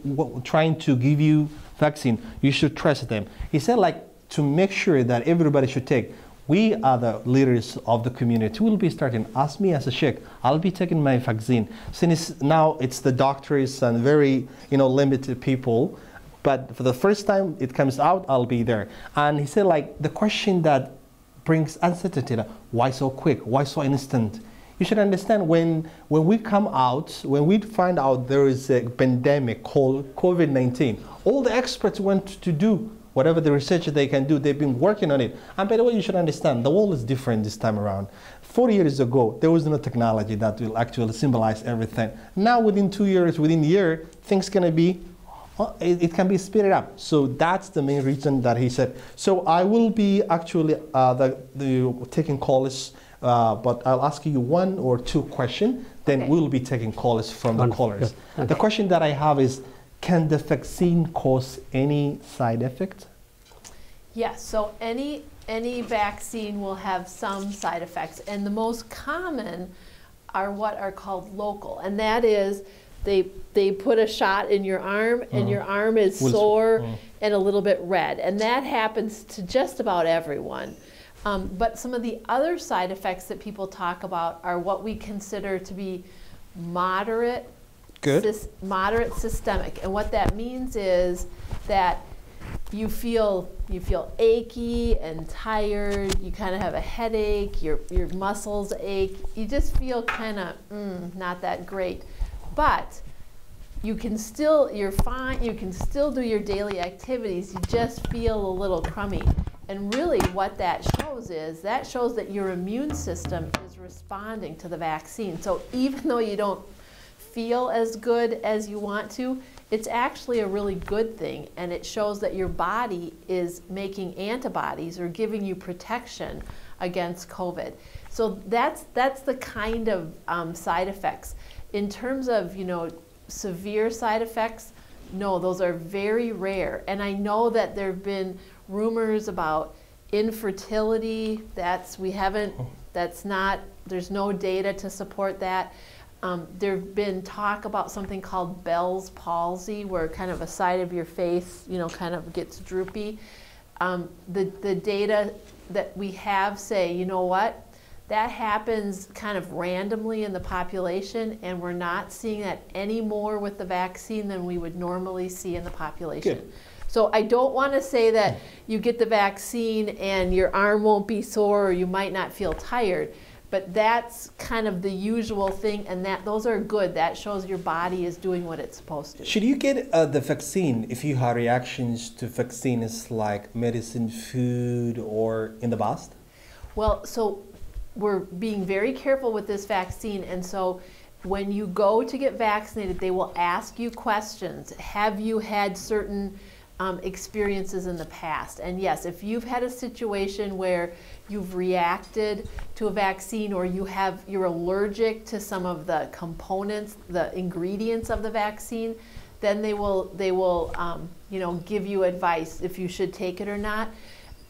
trying to give you vaccine. You should trust them. He said like to make sure that everybody should take. We are the leaders of the community. We'll be starting. Ask me as a sheikh. I'll be taking my vaccine. Since now it's the doctors and very you know limited people, but for the first time it comes out, I'll be there. And he said like the question that brings uncertainty. Why so quick? Why so instant? You should understand when, when we come out, when we find out there is a pandemic called COVID 19, all the experts went to do whatever the research they can do. They've been working on it. And by the way, you should understand the world is different this time around. 40 years ago, there was no technology that will actually symbolize everything. Now, within two years, within a year, things going to be it, it, can be speeded up. So that's the main reason that he said. So I will be actually uh, the, the taking calls, uh, but I'll ask you one or two questions. Then okay. we'll be taking calls from the callers. Okay. The question that I have is, can the vaccine cause any side effect? Yes. So any any vaccine will have some side effects, and the most common are what are called local, and that is they they put a shot in your arm and uh-huh. your arm is sore uh-huh. and a little bit red and that happens to just about everyone um, but some of the other side effects that people talk about are what we consider to be moderate Good. moderate systemic and what that means is that you feel you feel achy and tired you kind of have a headache your your muscles ache you just feel kind of mm, not that great but you can still, you're fine, you can still do your daily activities, you just feel a little crummy. And really what that shows is, that shows that your immune system is responding to the vaccine. So even though you don't feel as good as you want to, it's actually a really good thing and it shows that your body is making antibodies or giving you protection against COVID. So that's, that's the kind of um, side effects in terms of, you know, severe side effects, no, those are very rare. And I know that there have been rumors about infertility. That's, we haven't, that's not, there's no data to support that. Um, there have been talk about something called Bell's palsy, where kind of a side of your face, you know, kind of gets droopy. Um, the, the data that we have say, you know what, that happens kind of randomly in the population, and we're not seeing that any more with the vaccine than we would normally see in the population. Good. So I don't want to say that you get the vaccine and your arm won't be sore or you might not feel tired, but that's kind of the usual thing, and that those are good. That shows your body is doing what it's supposed to. Should you get uh, the vaccine if you have reactions to vaccines like medicine, food, or in the past? Well, so we're being very careful with this vaccine, and so when you go to get vaccinated, they will ask you questions. Have you had certain um, experiences in the past? And yes, if you've had a situation where you've reacted to a vaccine or you have you're allergic to some of the components, the ingredients of the vaccine, then they will they will um, you know give you advice if you should take it or not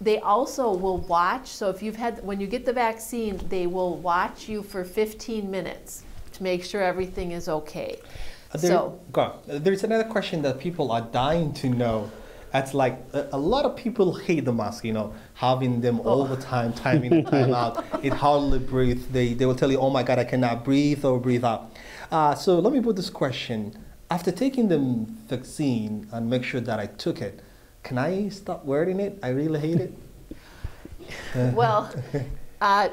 they also will watch. So if you've had, when you get the vaccine, they will watch you for 15 minutes to make sure everything is okay. There, so, go there's another question that people are dying to know. That's like a, a, lot of people hate the mask, you know, having them oh. all the time, time in, and time out. It hardly breathe. They, they will tell you, oh my God, I cannot breathe or breathe out. Uh, so let me put this question. After taking the vaccine and make sure that I took it, can I stop wearing it? I really hate it. well, uh,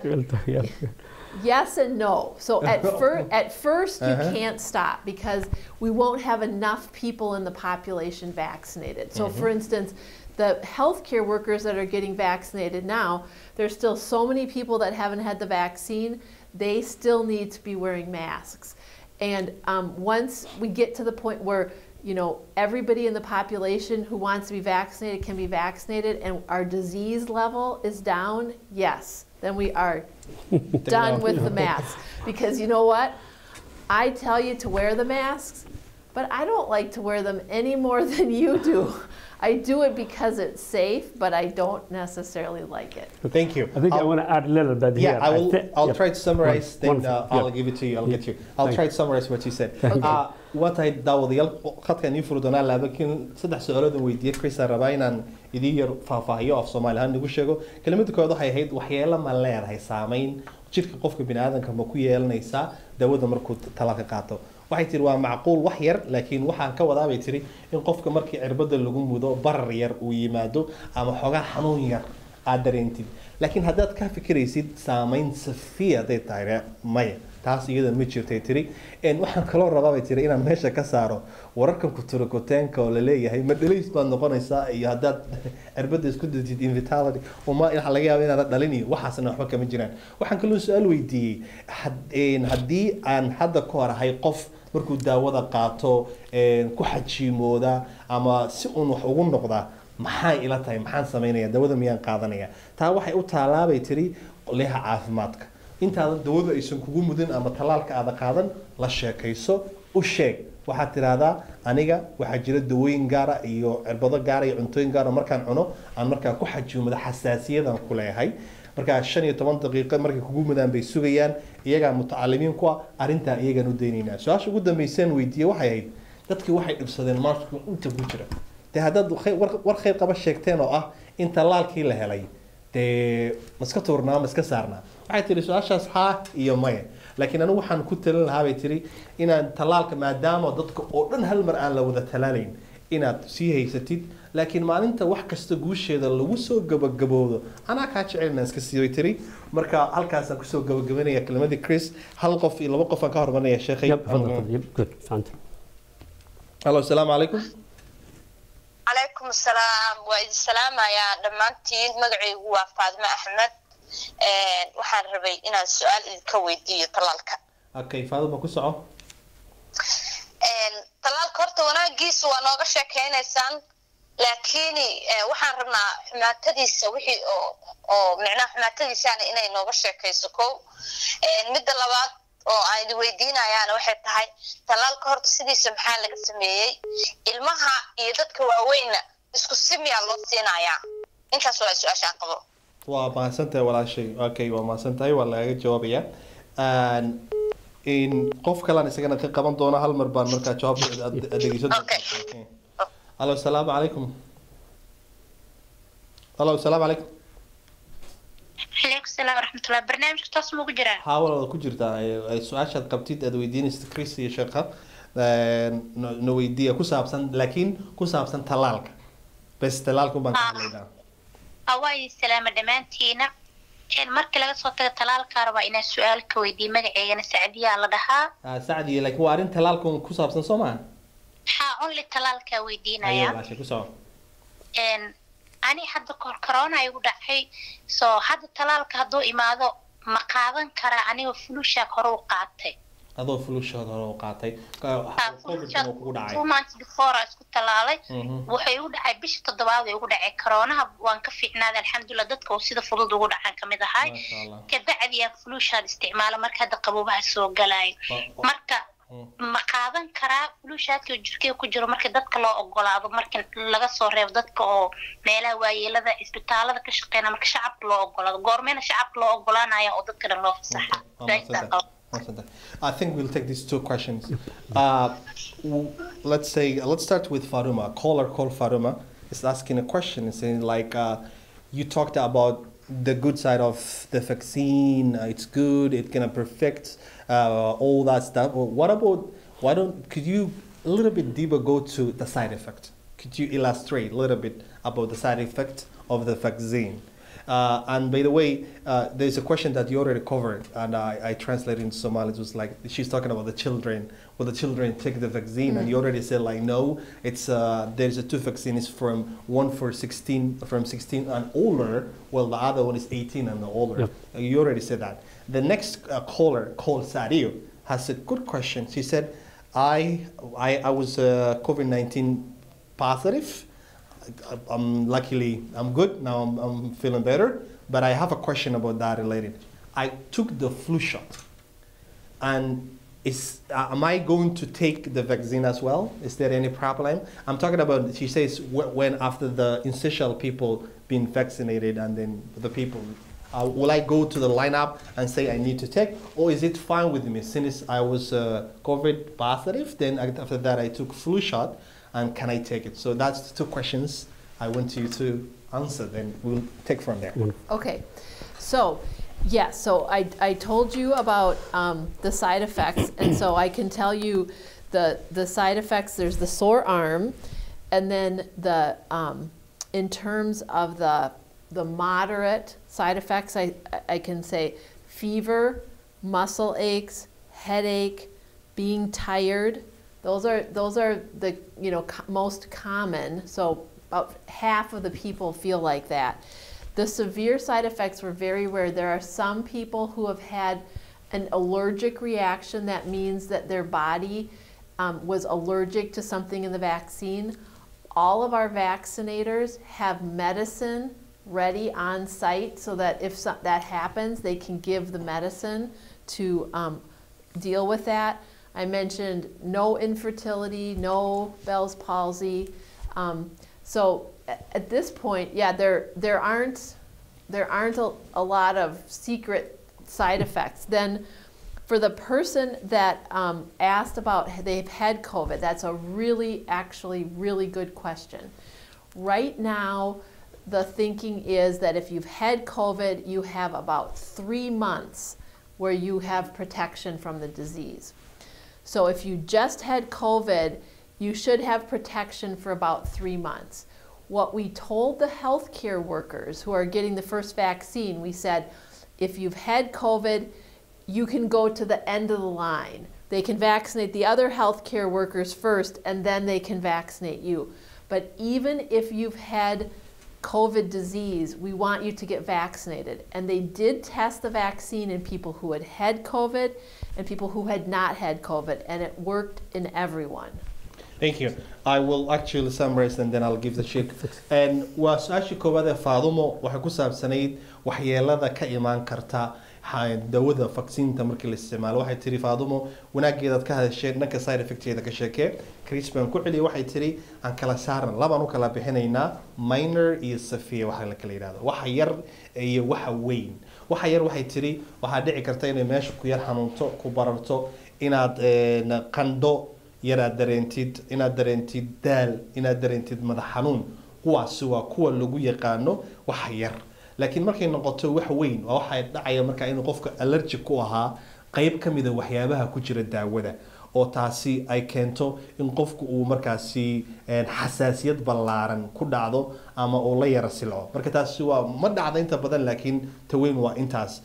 yes and no. So at, fir- at first, you uh-huh. can't stop because we won't have enough people in the population vaccinated. So, mm-hmm. for instance, the healthcare workers that are getting vaccinated now, there's still so many people that haven't had the vaccine, they still need to be wearing masks. And um, once we get to the point where you know, everybody in the population who wants to be vaccinated can be vaccinated and our disease level is down, yes, then we are done with the masks. Because you know what? I tell you to wear the masks, but I don't like to wear them any more than you do. I do it because it's safe, but I don't necessarily like it. Thank you. I think I I'll- want to add a little bit Yeah, here. I will. thi- I'll yeah. try to summarize. One- Then uh. I'll Yeah. give it to you. I'll Yeah. get you. I'll Thank try to summarize what you said. Thank. Uh, waa tahay daawadayaal khadkaan ii furi doonaa laakiin saddex su'aalood weydiiyey Chris aan rabaa inaan idiin yar faahfaahiyo af Soomaali ahaan nagu sheego. Kelimada koowaad waxay ahayd waxyeelo ma leedahay saameyn jirka qofka bini'aadamka ma ku yeelanaysaa daawada markuu talaalka qaato. Waxay tiri waa macquul wax yar laakiin waxaan ka wadaa bay tiri in qofka markii cirbada lagu mudo barar yar uu yimaado ama xoogaa xanuun yar aad dareentid. Laakiin haddaad ka fikiraysid saameyn safiya hadday tahay maya taas iyada ma jirtay tiri. Waxaan kaloo rabaa bay tiri inaan meesha ka saaro wararkan kuturukuteenka oo la leeyahay ma dhalays baad noqonaysaa iyo haddaad cirbada isku dadid invitality. Waxa laga yaaba inaadan dhalin iyo waxaasna waxba kama jiraan. Waxaan kaloo su'aal weydiiyey. Haddii aan hadda ka hor ahay qof markuu daawada qaato ku xajiimooda ama si uun wax ugu noqdaa maxay ila tahay? Maxaan samaynaya dawada miyaan qaadanaya? Taa waxay u taalaabay tiri leha caafimaadka intaadan dawadu aysan kugu mudin ama talaalka aada qaadan la sheekayso. U sheeg. Waxaad tidhaahdaa aniga waxaa jira dawooyin gaara iyo cirbado gaara iyo cuntooyin gaara markaan cuno aan markaa ku xajiimado xasaasiyadan ku leeyahay. Markaa shan iyo toban daqiiqo markay kugu mudaan bay sugayaan. Iyagaa mutacalimiin ku ah arrintaa iyagaan u daynaynaa su'aasha ugu dambeyseen weydiiye waxay ahayd dadkii waxay dhibsadeen maaska inta ku jira. Dee haddaad war- khayr qaba sheegteen oo ah in tallaalkii la helay. Dee ma iska tuurnaa ma iska saarnaa waxay tihi su'aashaas haa iyo maya laakiin anigu waxaan ku talin lahaa bay tihi inaan tallaalka maadaama dadka oo dhan hal mar aan la wada tallaalayn inaad sii haysatid. Laakiin maalinta wax kasta guusheeda lagu soo gabagaboodo anaa kaa jecel inaan iska siibay tiri marka halkaasaan ku soo gabagabanaya kelmadii chris hal qof iyo laba qof aan ka hormarinaya sheekhay halo asalaamu calaykum calaykum asalaam waa idin salaamayaa dhammaantiin magacaygu waa faadimo axmed waxaan rabay inaan su'aal idinka weydiiyo talaalka okay faaduma ku soco? Talaalka horta wanaagiisa waa nooga sheekeynaysaan laakiin waxaan rabnaa xumaatadiisa wixii oo oo micnaha xumaatadiisana inay nooga sheekayso kow. Een, midda labaad oo aan weydiinayaana waxay tahay talaalka horta sidiisa maxaa laga sameeyey? Ilmaha iyo dadka waaweynna isku simiyaa loo siinayaa. Intaas waa su'aashaan qabo waa mahadsantahay walaashay okay waa mahadsantahay waa lagaga jawaabayaa qof kalan isagana ka qaban doono hal mar baan markaa jawaabdhegeysan halo asalaamu calaykum halo asalaamu calaykum haa walaal ku jirtaa su'aashaad qabtid aad weydiinaysa chris iyo sheekha na weydiiya ku saabsan laakiin ku saabsan talaalka bes talaalka ubaan ka hadlaynaa hawaai salaama dhammaantiina markii laga soo taga talaalkaana waa inaan su'aalka weydiiy magaceegana sacdiyaa la dhahaa sacdiy lakiin waa arrin talaalka ku saabsan soo maaha haa onli talaalkaa weydiinaya ani hadda kor corona igu dhacay soo hadda talaalka hadduu imaado ma qaadan kara aniga fuluushaak hore u qaatay adoo fulushood hore u qaatay. Uu kugu dhacay. Isku talaalay Mhm. waxay ugu dhacay bishii toddobaad ay ugu dhacay. Koroonaha waan ka fiicnaaday alxamdulilah dadka oo sida fudud ugu dhacaan ka mid ahay. Kabacdi aan fuluushaan isticmaala marka hadda qaboobaha soo galaayo marka Mm. ma qaadan karaa fuluushaadka oo jirkeyga ku jiro marka dadka loo ogolaado marka laga soo reebo dadka oo meelaha waayeelada isbitaalada ka shaqeynaya marka shacabka loo ogolaado goormeena shacabka loo ogolaanaya oo dadka dhan loo fasaxa Waa Saasaan mahadsantahay. qaba. Mahadsantahay. I think we'll take these two questions. Uh, w- let's say, let's start with Faruma. Caller called Faruma is asking a question. It's saying like, uh, you talked about the good side of the vaccine. Uh, it's good. It can perfect uh, all that stuff. Well, what about? Why don't? Could you a little bit deeper go to the side effect? Could you illustrate a little bit about the side effect of the vaccine? Uh, and by the way, uh, there's a question that you already covered, and I, I translated into Somali. It was like she's talking about the children. Will the children take the vaccine? And you already said like no. It's uh, there's a two vaccines from one for 16 from 16 and older. Well, the other one is 18 and older. Yep. Uh, You already said that. The next uh, caller called Sadio has a good question. She said, I, I, I was uh, COVID 19 positive. I'm luckily I'm good now. I'm, I'm feeling better. But I have a question about that related. I took the flu shot, and is uh, am I going to take the vaccine as well? Is there any problem? I'm talking about. She says when after the initial people being vaccinated and then the people. Uh, will I go to the lineup and say I need to take, or is it fine with me since I was uh, COVID positive? Then after that I took flu shot, and can I take it? So that's the two questions I want you to answer. Then we'll take from there. Okay, so, yeah, so I, I told you about um, the side effects, and so I can tell you the, the side effects, there's the sore arm, and then the, um, in terms of the, the moderate side effects, I, I can say fever, muscle aches, headache, being tired. Those are, those are the, you know, co- most common, so about half of the people feel like that. The severe side effects were very rare. There are some people who have had an allergic reaction. That means that their body um, was allergic to something in the vaccine. All of our vaccinators have medicine ready on site so that if so- that happens, they can give the medicine to um, deal with that. I mentioned no infertility, no Bell's palsy. Um, so at this point, yeah, there there aren't there aren't a, a lot of secret side effects. Then for the person that um, asked about they've had COVID, that's a really actually really good question. Right now, the thinking is that if you've had COVID, you have about three months where you have protection from the disease. So if you just had COVID, you should have protection for about three months. What we told the healthcare workers who are getting the first vaccine, we said, if you've had COVID, you can go to the end of the line. They can vaccinate the other healthcare workers first, and then they can vaccinate you. But even if you've had COVID disease, we want you to get vaccinated. And they did test the vaccine in people who had had COVID and people who had not had COVID, and it worked in everyone. Thank you. I will actually summarize and then I'll give the check. And waa su'aashii koowaad ee Faadumo waxay ku saabsanayd waxyeelada ka imaan karta dawada vaccine-ta markii la isticmaalo waxay tiri Faadumo wanaageedaad ka hadasheen dhanka side effect-eeda ka sheekee Chris baan ku celiyay waxay tiri aan kala saaran labaan u kala bixinaynaa minor iyo severe waxa la kala yidhahdo waxa yar iyo waxa weyn waxa yar waxay tiri waxaa dhici karta inay meesha ku yar xanuunto ku bararto inaad een, qandho yaraad dareentid inaad dareentid daal inaad dareentid madax xanuun. Kuwaasi waa kuwa lagu yaqaano wax yar. Laakiin markay noqoto wax weyn waa waxay dhacaya markaa inuu qofka allergic ku ahaa qayb ka mida waxyaabaha ku jira daawada oo taasi ay keento in qofku uu markaasi xasaasiyad ballaaran ku dhacdo ama uu la yara silco marka taasi waa ma dhacda inta badan laakiin taweyn waa intaas.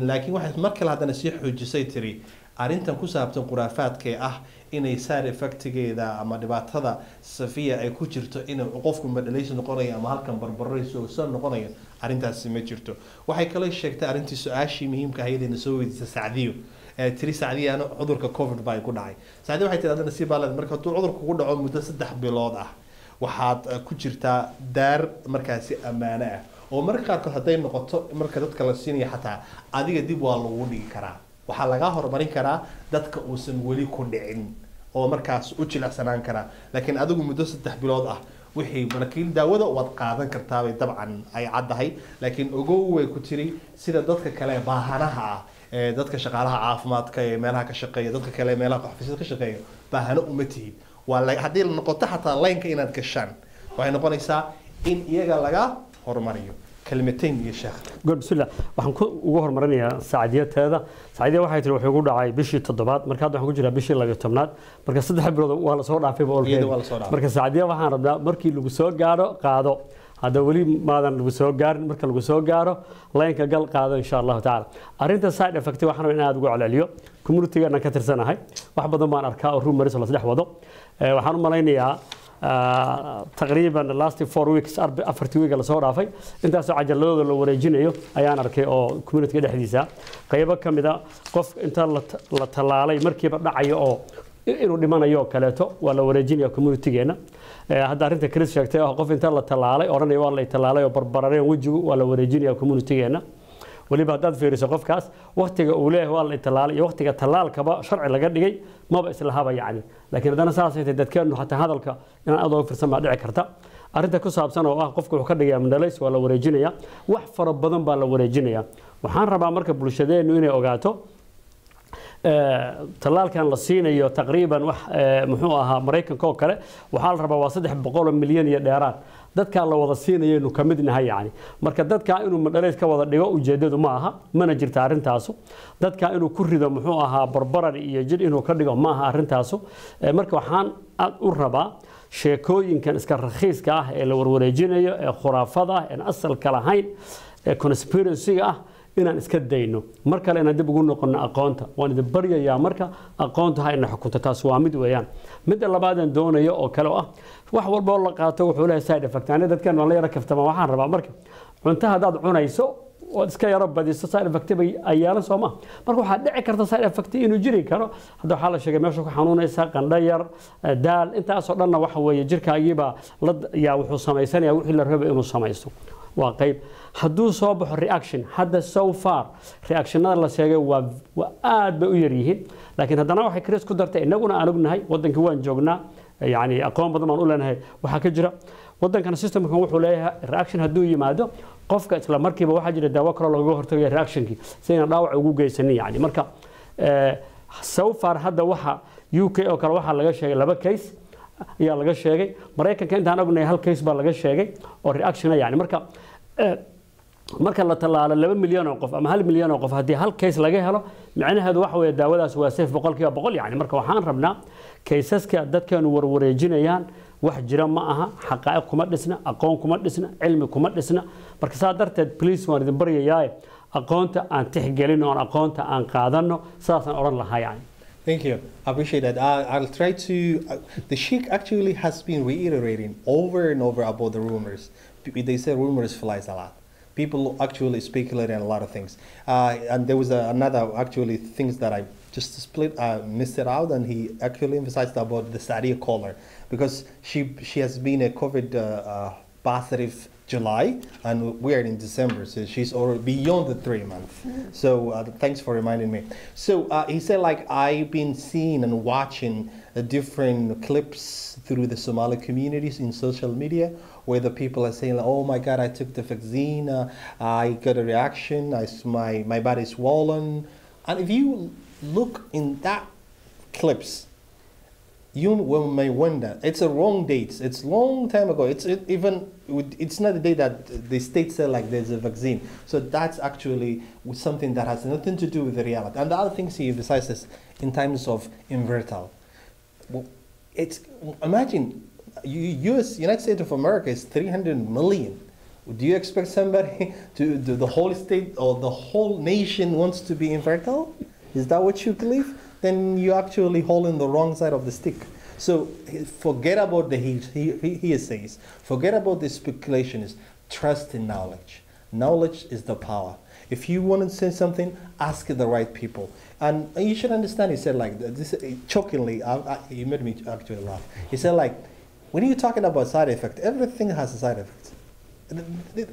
Laakiin waxay mar kale haddana sii xoojisay tiri arrintan ku saabsan khuraafaadka ee ah inay side effectigeeda ama dhibaatada safiya ay ku jirto inuu qofku madhalaysi noqonayo ama halkan barbarayso soo noqonayo arrintaasi ma jirto. Waxay kaloo sheegtay arrintii su'aashii muhiimka ahaydayna soo weydiisay sacdiyo tiri sacdiya ana cudurka covid baa ku dhacay sacdiya waxay sii baalad marka hadduu cudurku ku dhaco muddo saddex bilood ah waxaad eh, ku jirtaa daar markaasi ammaano ah. Oo marka qaarkood hadday noqoto marka dadka la siinayo xataa adiga dib waa lagu dhigi karaa. Waxaa lagaa horumarin karaa dadka uusan weli ku dhicin oo markaas u jilicsanaan karaa. Laakiin adigu muddo saddex bilood ah wixii laakiin daawada waad qaadan kartaabay dabcan ay caddahay. Laakiin ogow way ku tiri sida dadka kale baahanaha ah dadka shaqaalaha caafimaadka ee meelaha ka shaqeeya dadka kale ee meelaha xafiisyada ka shaqeeya baahano uma tihid. Waa la- haddii la noqoto xataa laynka inaad gashaan waxay noqonaysaa in iyaga laga horumariyo. Kelmatayn iyo sheekh. Good bismillah. Waxaan ku ugu horumarinayaa saacadiyateeda saacadiya waxay tiri wuxuu ku dhacay bishii toddobaad. Marka hadda waxaan ku jiraa bishii labiyo tobnaad. Marka saddex bilood waa la soo dhaafay. marka saacadiya waxaan rabnaa markii lagu soo gaaro qaado hadda weli maadan lagu soo gaarin marka lagu soo gaaro laynka gal qaado insha allahu tacaala. Arrinta side effect waxaan rabaa in aad ugu celceliyo. Communitigeena ka tirsanahay. Wax badan baan arkaa oo rumaris la saddex wado. Eh, waxaan u malaynayaa ah, taqriiban last four weeks afartii week la soo dhaafay. Intaasoo cajaladooda la wareejinayo ayaan arkay oo communityga dhexdiisa. Qaybo ka mida qof inta la ta- la tallaalay markiiba dhacayo oo inuu dhimanayo kaleeto waa la wareejinaya communitigeena Eh, hadda arrinta chris sheegtay oo qof inta la tallaalay odhanaya waa la tallaalay oo barbarareen wejigu waa la wareejinaya communitigeena weliba haddaad fiiriso qofkaas waktiga uu leeyahay waa la tallaalay iyo waktiga tallaalkaba sharci laga dhigay maba islahaba yacni. Laakiin haddana saasay tahay dadkeennu xataa hadalka inaan aad uga firsan baa dhici karta. Arrinta ku saabsan oo ah qofka wuxuu ka dhigayaa mandalays waa la wareejinaya wax fara badan baa la wareejinaya. Waxaan rabaa marka bulshadeennu inay ogaato tallaalkan la siinayo taqriiban wax ee, muxuu ahaa maraykanka oo kale waxaa la rabaa waa saddex boqol oo milyan iyo dheeraad. Dadkaa la wada siinayaynu ka mid nahay yacni. Marka dadkaa inuu madhaleys ka wada dhigo ujeedadu ma aha mana jirta arrintaasu. Dadkaa inuu ku rido muxuu ahaa barbarar iyo jidh inuu ka dhigo ma aha arrintaasu. Ee, marka waxaan aad u rabaa sheekooyinkan iska rakhiiska ah ee la warwareejinayo ee khuraafada ah een asalka lahayn ee conspiracy-ga ah inaan iska dayno. Mar kale inaan dib ugu noqono aqoonta. Waan idin baryayaa marka aqoonta ha ina xukunto taas waa mid weeyaan. Midda labaadaan doonayo oo kale ah wax walba oo la qaato wuxuu leeyahay side effect. Ani dadkan waan la yara kaftama waxaan rabaa marka cunto haddaad cunayso ood iska yaro badiso side effect bay ay yeelan soo ma. Marka waxaa dhici karta side effect inuu jiri karo hadda waxaa la sheegay meesha ku xanuunaysa qandho yar eh, daal. Intaasoo dhanna waxa weeye jirkaagiibaa la yaa wuxuu samaysanaya wixii la rabay inuu samaysto waa qayb. Hadduu soo baxo reaction hadda so far reactionada la sheegay waa aad bay u yar yihiin. Laakiin haddana waxay chris ku dartay innaguna aan ognahay wadankii waan joognaa yani aqoon badan baan u leenahay waxaa ka jira. Wadankana systemkan wuxuu leeyahay reaction hadduu yimaado qofka isla markiiba waxaa jira daawo kaloo lagaga hortagaya reactionkii si ayna dhaawac ugu geysanin yani marka eh, so far hadda waxa u k oo kale waxaa laga sheegay laba case ayaa laga sheegay. Maraykanka intaan ognahay hal case baa laga sheegay oo reactiona yani marka marka la tallaalo laba milyan oo qof ama hal milyan oo qof haddii hal case laga helo micnaheedu waxa weeye daawadaas waa safe boqolkiiba boqol yani marka waxaan rabnaa kaysaska dadkeenu warwareejinayaan wax jira ma aha xaqaa'iq kuma dhisna aqoon kuma dhisna cilmi kuma dhisna marka saa darteed please waan idin baryayaaye aqoonta aan tixgelin oon aqoonta aan qaadanno saasaan odhan lahaa yani Thank you. Appreciate that. I, I'll try to. Uh, the Sheikh actually has been reiterating over and over about the rumors. They say rumors flies a lot. People actually speculate on a lot of things. Uh, and there was a, another actually things that I just split uh, missed it out, and he actually emphasized about the Sadia caller because she she has been a COVID uh, uh, positive July, and we're in December, so she's already beyond the three months. So uh, thanks for reminding me. So uh, he said, like I've been seeing and watching uh, different clips through the Somali communities in social media where the people are saying, "Oh my God, I took the vaccine, uh, I got a reaction, I, my my body's swollen," and if you look in that clips, you will may wonder it's a wrong date. It's long time ago. It's it, even it's not the day that the state said like there's a vaccine. So that's actually something that has nothing to do with the reality. And the other things he emphasizes in terms of invertal it's imagine us united states of america is 300 million. Do you expect somebody to do the whole state or the whole nation wants to be infertile? Is that what you believe? Then you actually holding the wrong side of the stick. So forget about the he, he, he hearsays forget about the speculations trust in knowledge. Knowledge is the power. If you want to say something ask the right people. And you should understand he said like this chokingly I, I, he made me actually laugh. He said like when you're talking about side effect everything has a side effect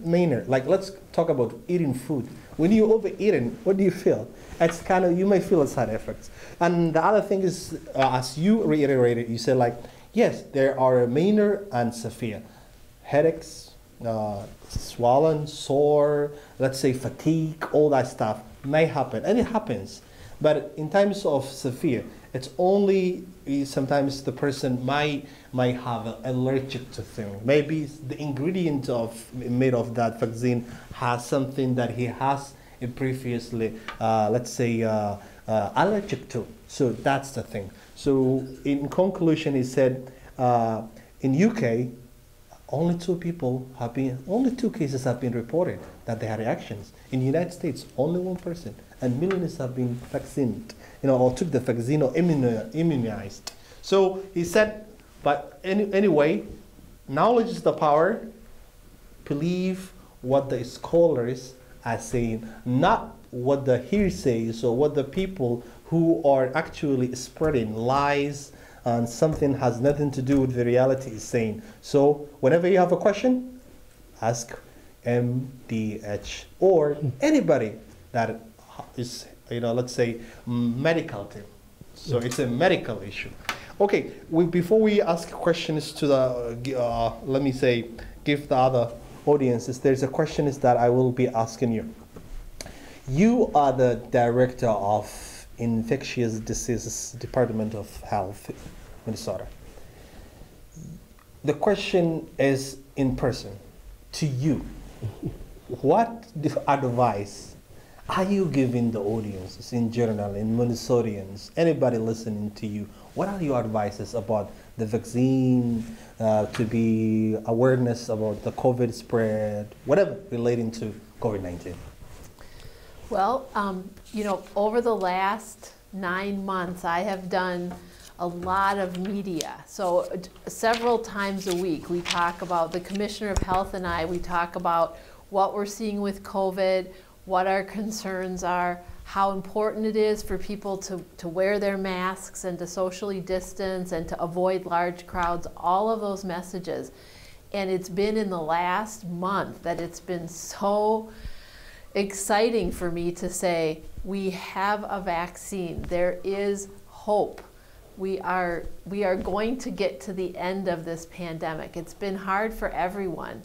minor, like let's talk about eating food. When you overeating, what do you feel? It's kind of you may feel a side effect. And the other thing is, uh, as you reiterated, you said like, yes, there are minor and severe, headaches, uh, swollen, sore, let's say fatigue, all that stuff may happen, and it happens. But in times of severe, it's only eh, sometimes the person might might have allergic to thing. Maybe the ingredient of made of that vaccine has something that he has previously, uh, let's say, uh, uh, allergic to. So that's the thing. So in conclusion, he said, uh, in UK, only two people have been, only two cases have been reported that they had reactions. In the United States, only one person, and millions have been vaccinated, you know, or took the vaccine or immunized. So he said, but any, anyway, knowledge is the power. Believe what the scholars are saying, not what the hearsays or what the people who are actually spreading lies and something has nothing to do with the reality is saying. So whenever you have a question, ask MDH or anybody that is, you know, let's say medical team. So it's a medical issue. Okay, we, before we ask questions to the, uh, let me say, give the other audiences, there's a question is that I will be asking you. You are the director of Infectious Diseases Department of Health, Minnesota. The question is in person to you. What advice are you giving the audiences in general, in Minnesotans, anybody listening to you? What are your advices about the vaccine, uh, to be awareness about the COVID spread, whatever relating to COVID 19? Well, um, you know, over the last nine months, I have done a lot of media. So several times a week, we talk about, the Commissioner of Health and I, we talk about what we're seeing with COVID, what our concerns are, how important it is for people to, to wear their masks and to socially distance and to avoid large crowds, all of those messages. And it's been in the last month that it's been so exciting for me to say, we have a vaccine. There is hope. We are, we are going to get to the end of this pandemic. It's been hard for everyone.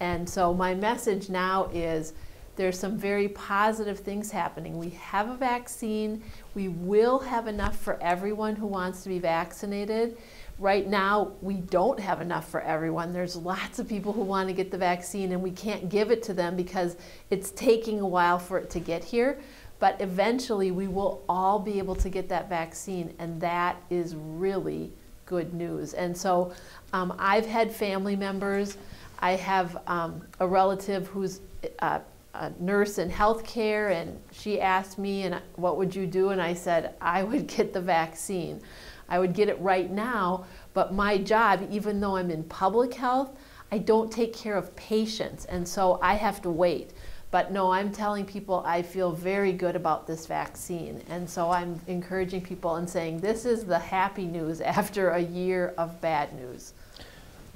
And so my message now is there's some very positive things happening. We have a vaccine. We will have enough for everyone who wants to be vaccinated. Right now, we don't have enough for everyone. There's lots of people who want to get the vaccine, and we can't give it to them because it's taking a while for it to get here. But eventually, we will all be able to get that vaccine, and that is really good news. And so, um, I've had family members. I have um, a relative who's uh, a nurse in healthcare, and she asked me, "And what would you do?" And I said, "I would get the vaccine. I would get it right now." But my job, even though I'm in public health, I don't take care of patients, and so I have to wait. But no, I'm telling people I feel very good about this vaccine. And so I'm encouraging people and saying this is the happy news after a year of bad news.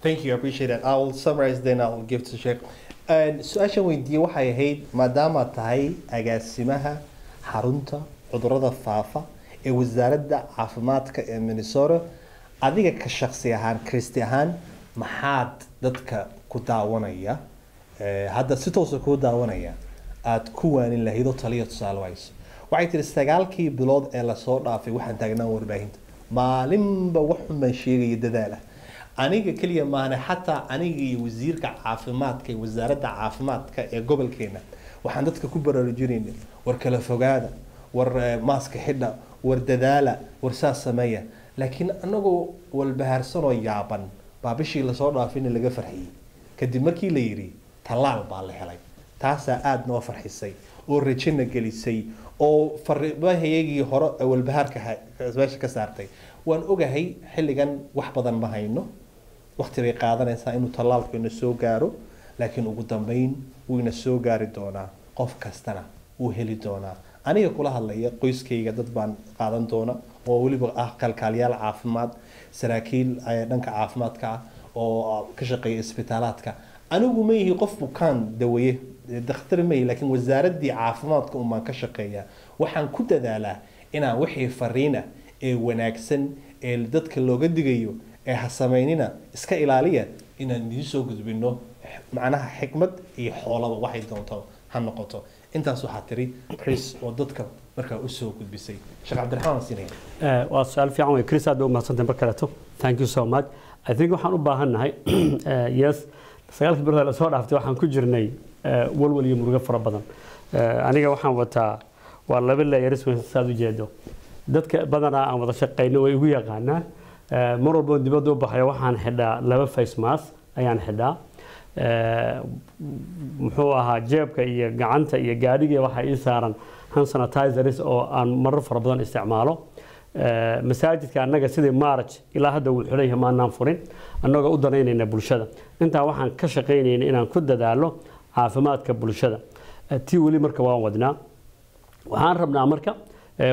Thank you, I appreciate that. I'll summarize then I'll give to Sheikh. Su'aashan weydiiyey waxay ahayd maadaama tahay agaasimaha xarunta cudurrada faafa ee wasaaradda caafimaadka ee minnesota. Adiga ka shaksi ahaan kristi ahaan maxaad dadka ku daawanaya? Hadda si toosa kuu daawanaya. Aada ku waanin lahayd oo taliya tusaale wayso waxay tihi sagaalkii bilood ee la soo dhaafay waxaan taagnaan warbaahinta maalinba waxumaan sheegaya dadaala aniga keliya maahane xataa aniga iyo wasiirka caafimaadka ee wasaaradda caafimaadka ee gobolkeena waxaan dadka ku baraarujinayna war kala fogaada war maaska xidha war dadaala war saas sameeya. Laakiin anagoo walbahaarsanoo yaaban baa bishii la soo dhaafina laga farxiyey. Kadib markii la yidhi tallaal baa la helay. Taasaa aada noo farxisay oo rajana gelisay oo fariimahayagii hore walbahaarka meesha ka saartay. Waan ogahay xilligan wax badan ma hayno waqti bay qaadanaysaa inuu tallaalku ina soo gaaro laakiin ugu dambeyn wuu ina soo gaari doonaa qof kastana wuu heli doonaa. Aniga kula hadlaya qoyskayga dad baan qaadan doona oo weliba ah kalkaaliyaal caafimaad saraakiil dhanka caafimaadka ah oo ka shaqeeya isbitaalaadka. Anigu ma yihi qof bukaan daweeye dakhtar ma yihi laakiin wasaaraddii caafimaadka un baan ka shaqeeyaa waxaan ku dadaalaa inaan wixii fariina ee wanaagsan ee dadka looga digayo ee ha samaynina iska ilaaliya. Inaan idiin soo gudbino macnaha xikmad iyo xoolaba waxay doonto ha noqoto. Intaas waxaa tiri chris oo dadka markaa u soo gudbisay. Sheekh cabdiraxmaan siinaya waa su'aal fiican wey chris aad bay umahadsantahay mar kaleeto thank you so much. I think waxaan u baahannahay yes sagaalkii bilood la soo dhaaftay waxaan ku jirnay walwal iyo murugo fara badan. Aniga waxaan wataa waa laba leeyaris saad u jeedo. Dadka badanaa aan wada shaqayno way igu yaqaanaan mar walbo dibadda u baxayo waxaan xidhaa laba face mask ayaan xidhaa. Muxuu ahaa jeebka iyo gacanta iyo gaadhiga waxaa ii saaran hand sanitizers oo aan marar fara badan isticmaalo. Masaajidka annaga sidii march ilaa hadda wuu xidhan yahay maanaan furin. Annagoo u danaynayna bulshada. Intaa waxaan ka shaqaynayna inaan ku dadaalo caafimaadka bulshada. Tii weli marka waan wadnaa. Waxaan rabnaa marka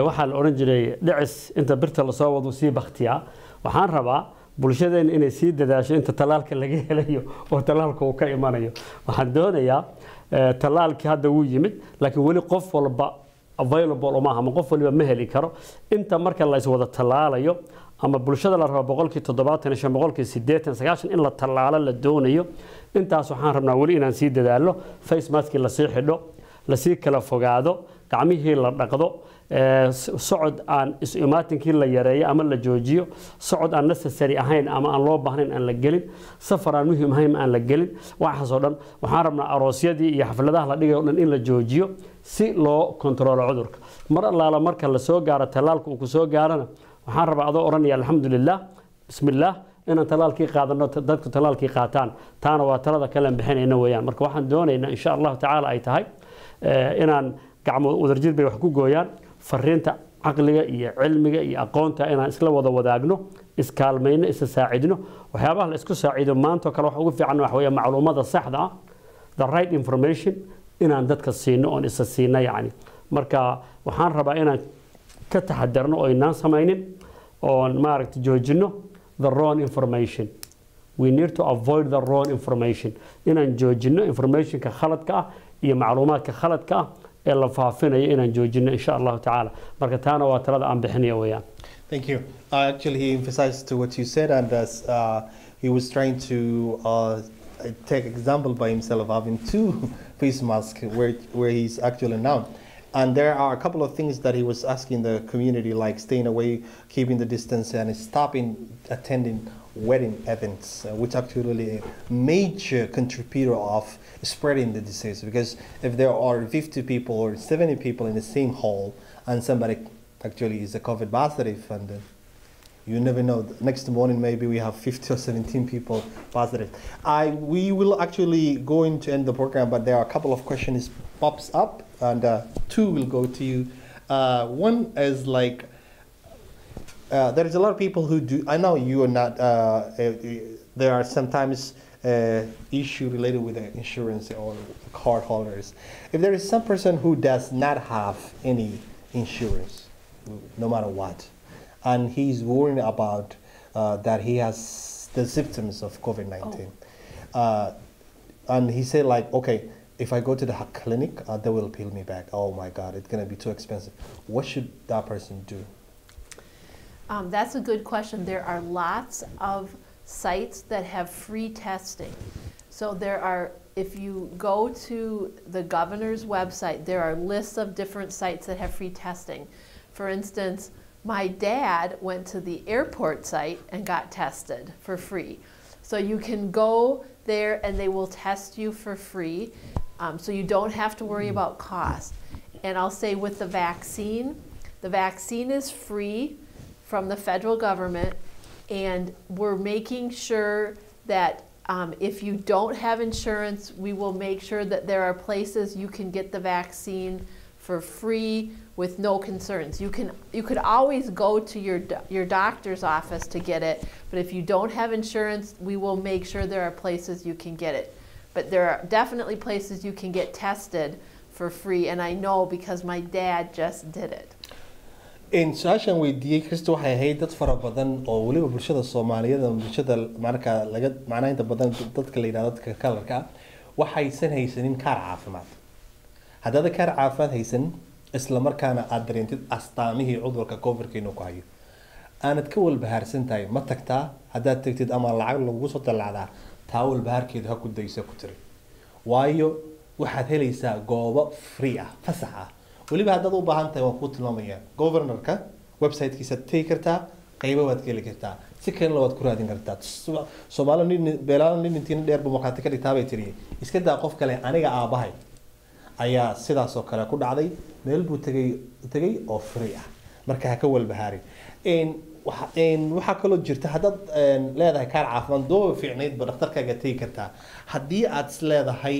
waxaa la odhan jiray dhicis inta birta la soo wado sii baktiyaa waxaan rabaa bulshadeena inay sii dadaasho inta tallaalka laga helayo oo tallaalka uu ka imanayo. Waxaan doonayaa ee, tallaalkii hadda wuu yimid laakiin weli qof walba available uma aha ama qof waliba ma heli karo. Inta marka la iswada tallaalayo ama bulshada la rabo boqolkii toddobaatan shan boqolkii siddeetan sagaashan in la tallaalo la doonayo intaas waxaan rabnaa weli inaan sii dadaalo face maskii la sii xidho la sii kala fogaado gacmihii la dhaqdo socod aan isu imaatinkii la yareeyo ama la joojiyo socod aan necessary ahayn ama aan loo baahnayn aan la gelin safar aan muhiim ahayn aan la gelin waxaas oo dhan waxaan rabnaa aroosyadii iyo xafladaha la dhigay oo dhan in la joojiyo si loo kontrolo cudurka. Mar allaala marka la gaaro tallaalka uu ku gaarana waxaan rabaa adoo odhanaya alxamdulilah bismillaah inaan talaalkii qaadano dadku talaalkii qaataan taana waa talada kalen bixinayna weeyaan. Marka waxaan doonaynaa insha allahu tacaala ay tahay inaan gacmo wadarjir bay wax ku gooyaan. Fariinta caqliga iyo cilmiga iyo aqoonta inaan isla wada wadaagno iskaalmayno isa saacidno waxyaabaha la isku saacido maantoo kale waxa ugu fiican waxa weeye saxda ah. The right information inaan dadka siino oon isa siino yacni marka waxaan rabaa inaan ka taxadarno oo inaan samaynin oon maaragta joojino the wrong information. We need to avoid the wrong information. Inaan joojino informationka khaladka ah iyo macluumaadka khaladka ee la faafinayo inaan joojino insha allahu tacaala marka taana waa talada aan bixinayo weeyaan Thank you. Uh, actually, he emphasized to what you said, and as uh, he was trying to uh, take example by himself having two face masks where where he's actually now. And there are a couple of things that he was asking the community, like staying away, keeping the distance, and stopping attending wedding events, uh, which actually a major contributor of spreading the disease. Because if there are 50 people or 70 people in the same hall, and somebody actually is a COVID positive, and uh, you never know. Next morning, maybe we have 50 or 17 people positive. I we will actually going to end the program, but there are a couple of questions pops up, and uh, two will go to you. Uh, one is like uh, there is a lot of people who do. I know you are not. Uh, uh, there are sometimes uh, issue related with the insurance or card holders. If there is some person who does not have any insurance, no matter what, and he's worried about uh, that he has the symptoms of COVID nineteen, uh, and he said like, okay. If I go to the clinic, uh, they will peel me back. Oh my God, it's gonna be too expensive. What should that person do? Um, that's a good question. There are lots of sites that have free testing. So there are, if you go to the governor's website, there are lists of different sites that have free testing. For instance, my dad went to the airport site and got tested for free. So you can go there and they will test you for free. Um, so you don't have to worry about cost. And I'll say with the vaccine, the vaccine is free from the federal government, and we're making sure that um, if you don't have insurance, we will make sure that there are places you can get the vaccine for free with no concerns. You can you could always go to your your doctor's office to get it, but if you don't have insurance, we will make sure there are places you can get it. But there are definitely places you can get tested for free, and I know because my dad just did it. Su'aashan weydiiyey kristo waxay ahayd dad fara badan oo weliba bulshada soomaaliyeed ama bulshada marka laga macnaha inta badan dadka la yidhahdo dadka kalarka ah waxaysan haysanin kaar caafimaad. Haddaada kaar caafimaad haysanin isla markaana aad dareentid astaamihii cudurka covidka inuu ku hayo. Aanad ka walbahaarsan tahay ma tagtaa haddaad tagtid ama lacag lagugu soo dallacdaa taa walbahaarkeedu ha ku daysa ku tiri. Waayo waxaad helaysaa goobo free ah fasax ah weliba haddaad u baahan tahay waan kuu tilmaamaya. Governorka websitekiisa tegi kartaa qaybo waad ka heli kartaa. Si kalena waad ku raadin kartaa. Soomaali beelaala nin intiina dheerba markhaati ka dhigtaa bay tiri. Iska daa qof kale aniga aabahay ayaa sidaas oo kale ku dhacday. Meel buu tegay tegay oo free ah. Marka ha ka waxaa kaloo jirta haddaad leedahay kaar caafimaad dooba fiicnaydba dhakhtarkaaga tegi kartaa. Haddii aad is leedahay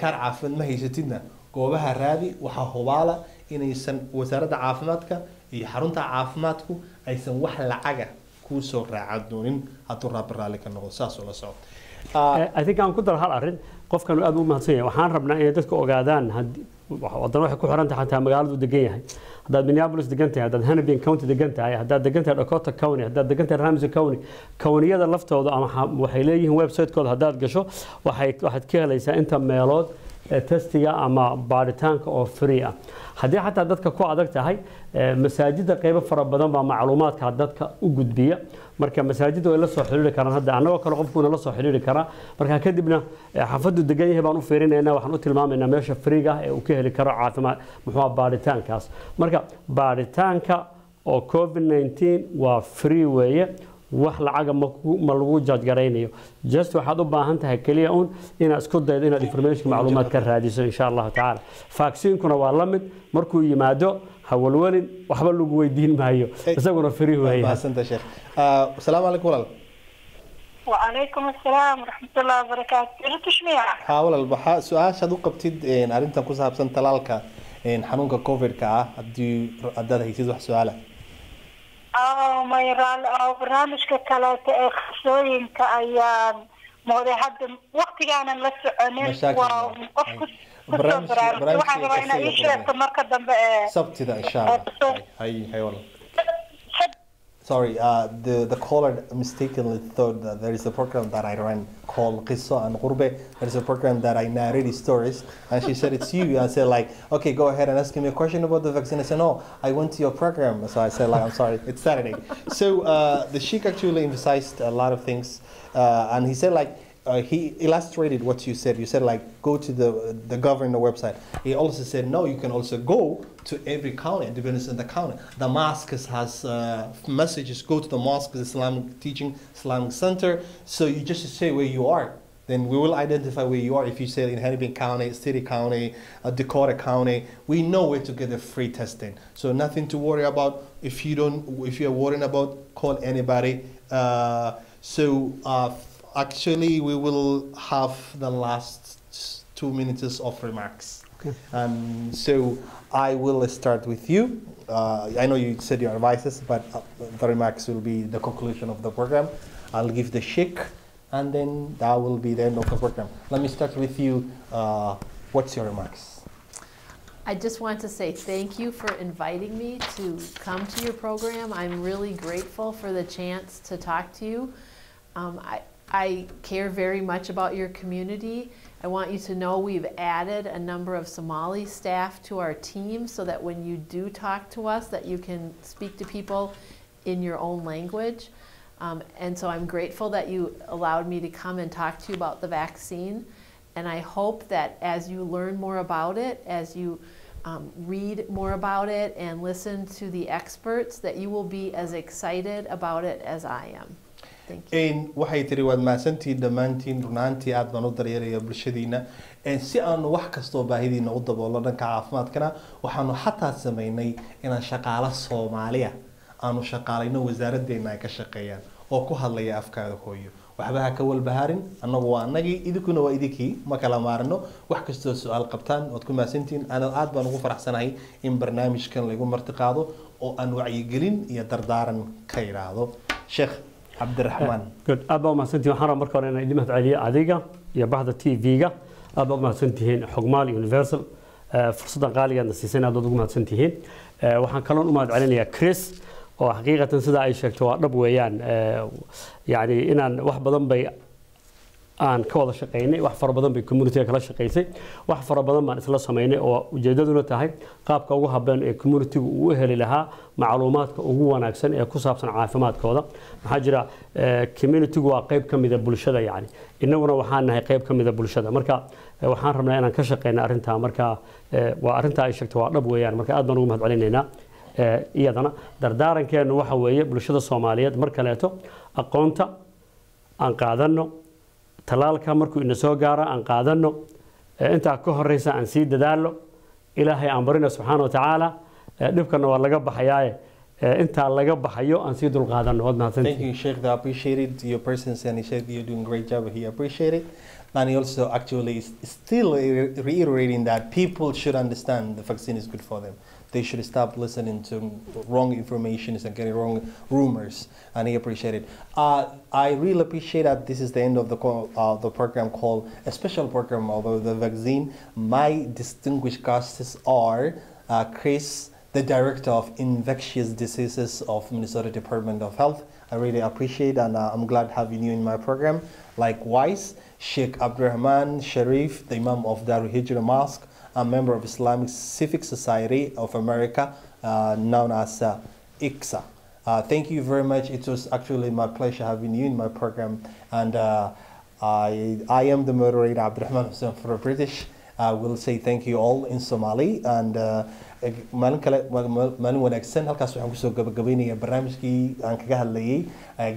kaar caafimaad ma haysatidna goobaha raadi waxaa hubaala inaysan wasaaradda caafimaadka iyo xarunta caafimaadku aysan wax lacaga kuu soo raacan doonin. Hadduu raalli ka noqdo saas oo la soco I think aan ku daro hal arrin qofkan aad u yahay. Waxaan rabnaa inay dadku ogaadaan wadana waxay ku xiran tahay xataa magaaladu degan yahay. Haddaad minneapolis degan tahay haddaad hannibin county degan tahay haddaad degan tahay dakota county haddaad degan tahay ramsey county countyada laftooda ama xa- waxay leeyihiin website-kooda haddaad gasho waxaad ka helaysaa inta meelood ee testiga ama baaritaanka oo free ah. Haddii xataa dadka ku adag tahay ee, masaajidda qaybo fara badan baa macluumaadka dadka u gudbiya. Marka masaajidda way la soo xiriiri karaan hadda annagoo kale qofkuuna la soo xiriiri karaa. Marka kadibna ee, xaafaddu degan yahay baan u fiirinaynaa waxaan u tilmaamaynaa meesha friiga ah ee uu ka heli karo caafimaad. Muxuu baaritaankaas. Marka baaritaanka oo covid 19 waa free weeye wax lacaga ma ku- ma lagu jajgaraynayo just waxaad u baahan tahay keliya un inaad isku daydo inaad information macluumaad ka raadiso insha allahu tacaala vaccine-kuna waa la mid markuu yimaado ha walwalin waxba lagu weydiin maayo isaguna free weeye mahadsantahay sheekh Ah, asalaamu calaykum walaal وعليكم السلام ورحمة الله وبركاته جرت شميع haa walaal waxaa su-aashaad u qabtid een, arrintan ku saabsan talaalka een, xanuunka covid-ka ah haddii haddaad haysid barnaamijka kaleeto ee qisooyinka ayaan mooday hadda waktigaanan la soconin qof ku soo baraarugsay waxaan ii sheegto marka dambe ee sabtida insha Sorry, uh, the, the caller mistakenly thought that there is a program that I run called Qisso and Qurbe. There is a program that I narrate stories. And she said, it's you. I said, like, okay, go ahead and ask me a question about the vaccine. I said, no, I went to your program. So I said, like, I'm sorry, it's Saturday. So uh, the Sheikh actually emphasized a lot of things. Uh, and he said, like, uh, he illustrated what you said. You said like go to the the governor website. He also said no, you can also go to every county, depends on the county. The mosque has uh, messages. Go to the mosque, the Islamic teaching, Islamic center. So you just say where you are. Then we will identify where you are. If you say in Hennepin County, City County, uh, Dakota County, we know where to get the free testing. So nothing to worry about. If you don't, if you're worrying about, call anybody. Uh, so uh, actually, we will have the last two minutes of remarks. And so I will start with you. Uh, I know you said your advices, but uh, the remarks will be the conclusion of the program. I'll give the sheikh, and then that will be the end of the program. Let me start with you. Uh, what's your remarks? I just want to say thank you for inviting me to come to your program. I'm really grateful for the chance to talk to you. Um, I, I care very much about your community. I want you to know we've added a number of Somali staff to our team so that when you do talk to us that you can speak to people in your own language. Um, and so I'm grateful that you allowed me to come and talk to you about the vaccine. And I hope that as you learn more about it, as you um, read more about it and listen to the experts, that you will be as excited about it as I am. Waxay tiri waad mahadsantihiin dhammaantiin runaantii aad baan u daryeelaya bulshadiina si aanu wax kastoo baahidiina u daboolo dhanka caafimaadkana waxaanu xataa sameynay inaan shaqaalo soomaaliya. Aanu shaqaalayno wasaaraddeena ay ka shaqeeyaan oo ku hadlaya afkaada hooyo. Waxba ha ka walbahaarin annagu waa annagii idinkuna waa idinkii. Ma kala maarino wax kastoo su'aal qabtaan waad ku mahadsantihiin ana aad baan ugu faraxsanahay in barnaamijkan lagu martiqaado oo aan wacyigelin iyo dardaaran ka idhaahdo sheekh cabdiraxmaan good. Aad baa umahadsantihin waxaan rabaa marka hore inaan idin mahadceliyo adiga iyo bahda t v-ga. Aad baa umahadsantihiin xogmaal universal. Eh, fursaddan qaaligaadna siiseen aad baad ugu mahadsantihiin Eh, waxaan kaloon u mahadcelinayaa chris oo xaqiiqatan sida ay sheegto waa dhab weeyaan. Eh, yacni inaan wax badan bay aan ka wada shaqaynay wax fara badan bay communitiga kala shaqaysay wax fara baan isla samaynay oo ujeedaduna tahay qaabka ugu habeen ee communitigu uu u heli lahaa macluumaadka ugu wanaagsan ee ku saabsan caafimaadkooda. Maxaa jira eh, communitigu waa qayb ka mida bulshada yacni. Innaguna waxaan nahay qayb ka mida bulshada. Marka eh, waxaan rabnaa inaan ka shaqeyna arrintaa. Marka eh, waa arrintaa ay sheegto waa dhab weeyaan. Marka aad baan ugu mahadcelinaynaa iyadana. Dardaarankeenu waxa weeye bulshada soomaaliyeed mar kaleeto aqoonta aan qaadanno talaalka markuu ina gaaro aan qaadanno Eh, intaa ka horeysa aan sii dadaalno ilaahay aan barina subxaana wa tacaala Eh, dhibkana waa laga baxayaaye intaa laga baxayo aan sii presence and he also actually is still re- reiterating that people should understand the vaccine is good for them. They should stop listening to wrong information and getting wrong rumors. And I appreciate it. Uh, I really appreciate that this is the end of the call, uh, the program called a special program about the vaccine. My distinguished guests are uh, Kris, the director of infectious diseases of Minnesota Department of Health. I really appreciate and uh, I'm glad having you in my program. Likewise, Sheikh Abdurrahman Sharif, the Imam of Darul Hijra Mosque, a member of Islamic Civic Society of America, uh, known as uh, ICSA. Uh, thank you very much. It was actually my pleasure having you in my program. And uh, I, I am the moderator, Abdurrahman Hussein for British. I will say thank you all in Somali. And uh, maalin kale maalin wanaagsan halkaas waxaan kusoo gabagabaynayaa barnaamijkii aan kaga hadlayay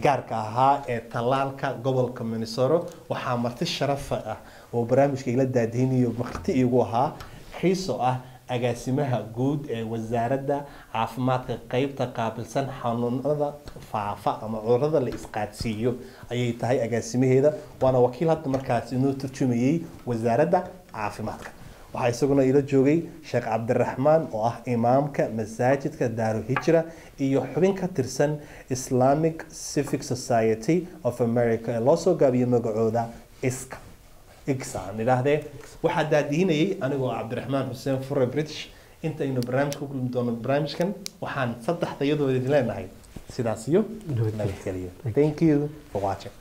gaarka ahaa ee tallaalka gobolka minnesota waxaa marti sharafa ah oo barnaamijka ila daadeynayo marti igu ahaa xiiso ah agaasimaha guud ee wasaaradda caafimaadka qeybta qaabilsan xanuunada faafa ama cudurrada la isqaadsiiyo ayay tahay agaasimaheeda waana wakiil hadda markaas inoo turjumayay wasaaradda caafimaadka. Waxaa isaguna ila joogay sheekh cabdiraxmaan oo ah imaamka masaajidka daaru hijra iyo xubin ka tirsan islamic civic society of america ee loo soo gaabiyey magacooda iska igsa aan idhaahdee waxaa daadihinayay anigoo cabdiraxmaan xuseen fure british. Intaynu barnaamij ku kulmi doono barnaamijkan waxaan saddexda iyadoo idin leenahay. Sidaas iyo nabadgeliyo. thank you for watching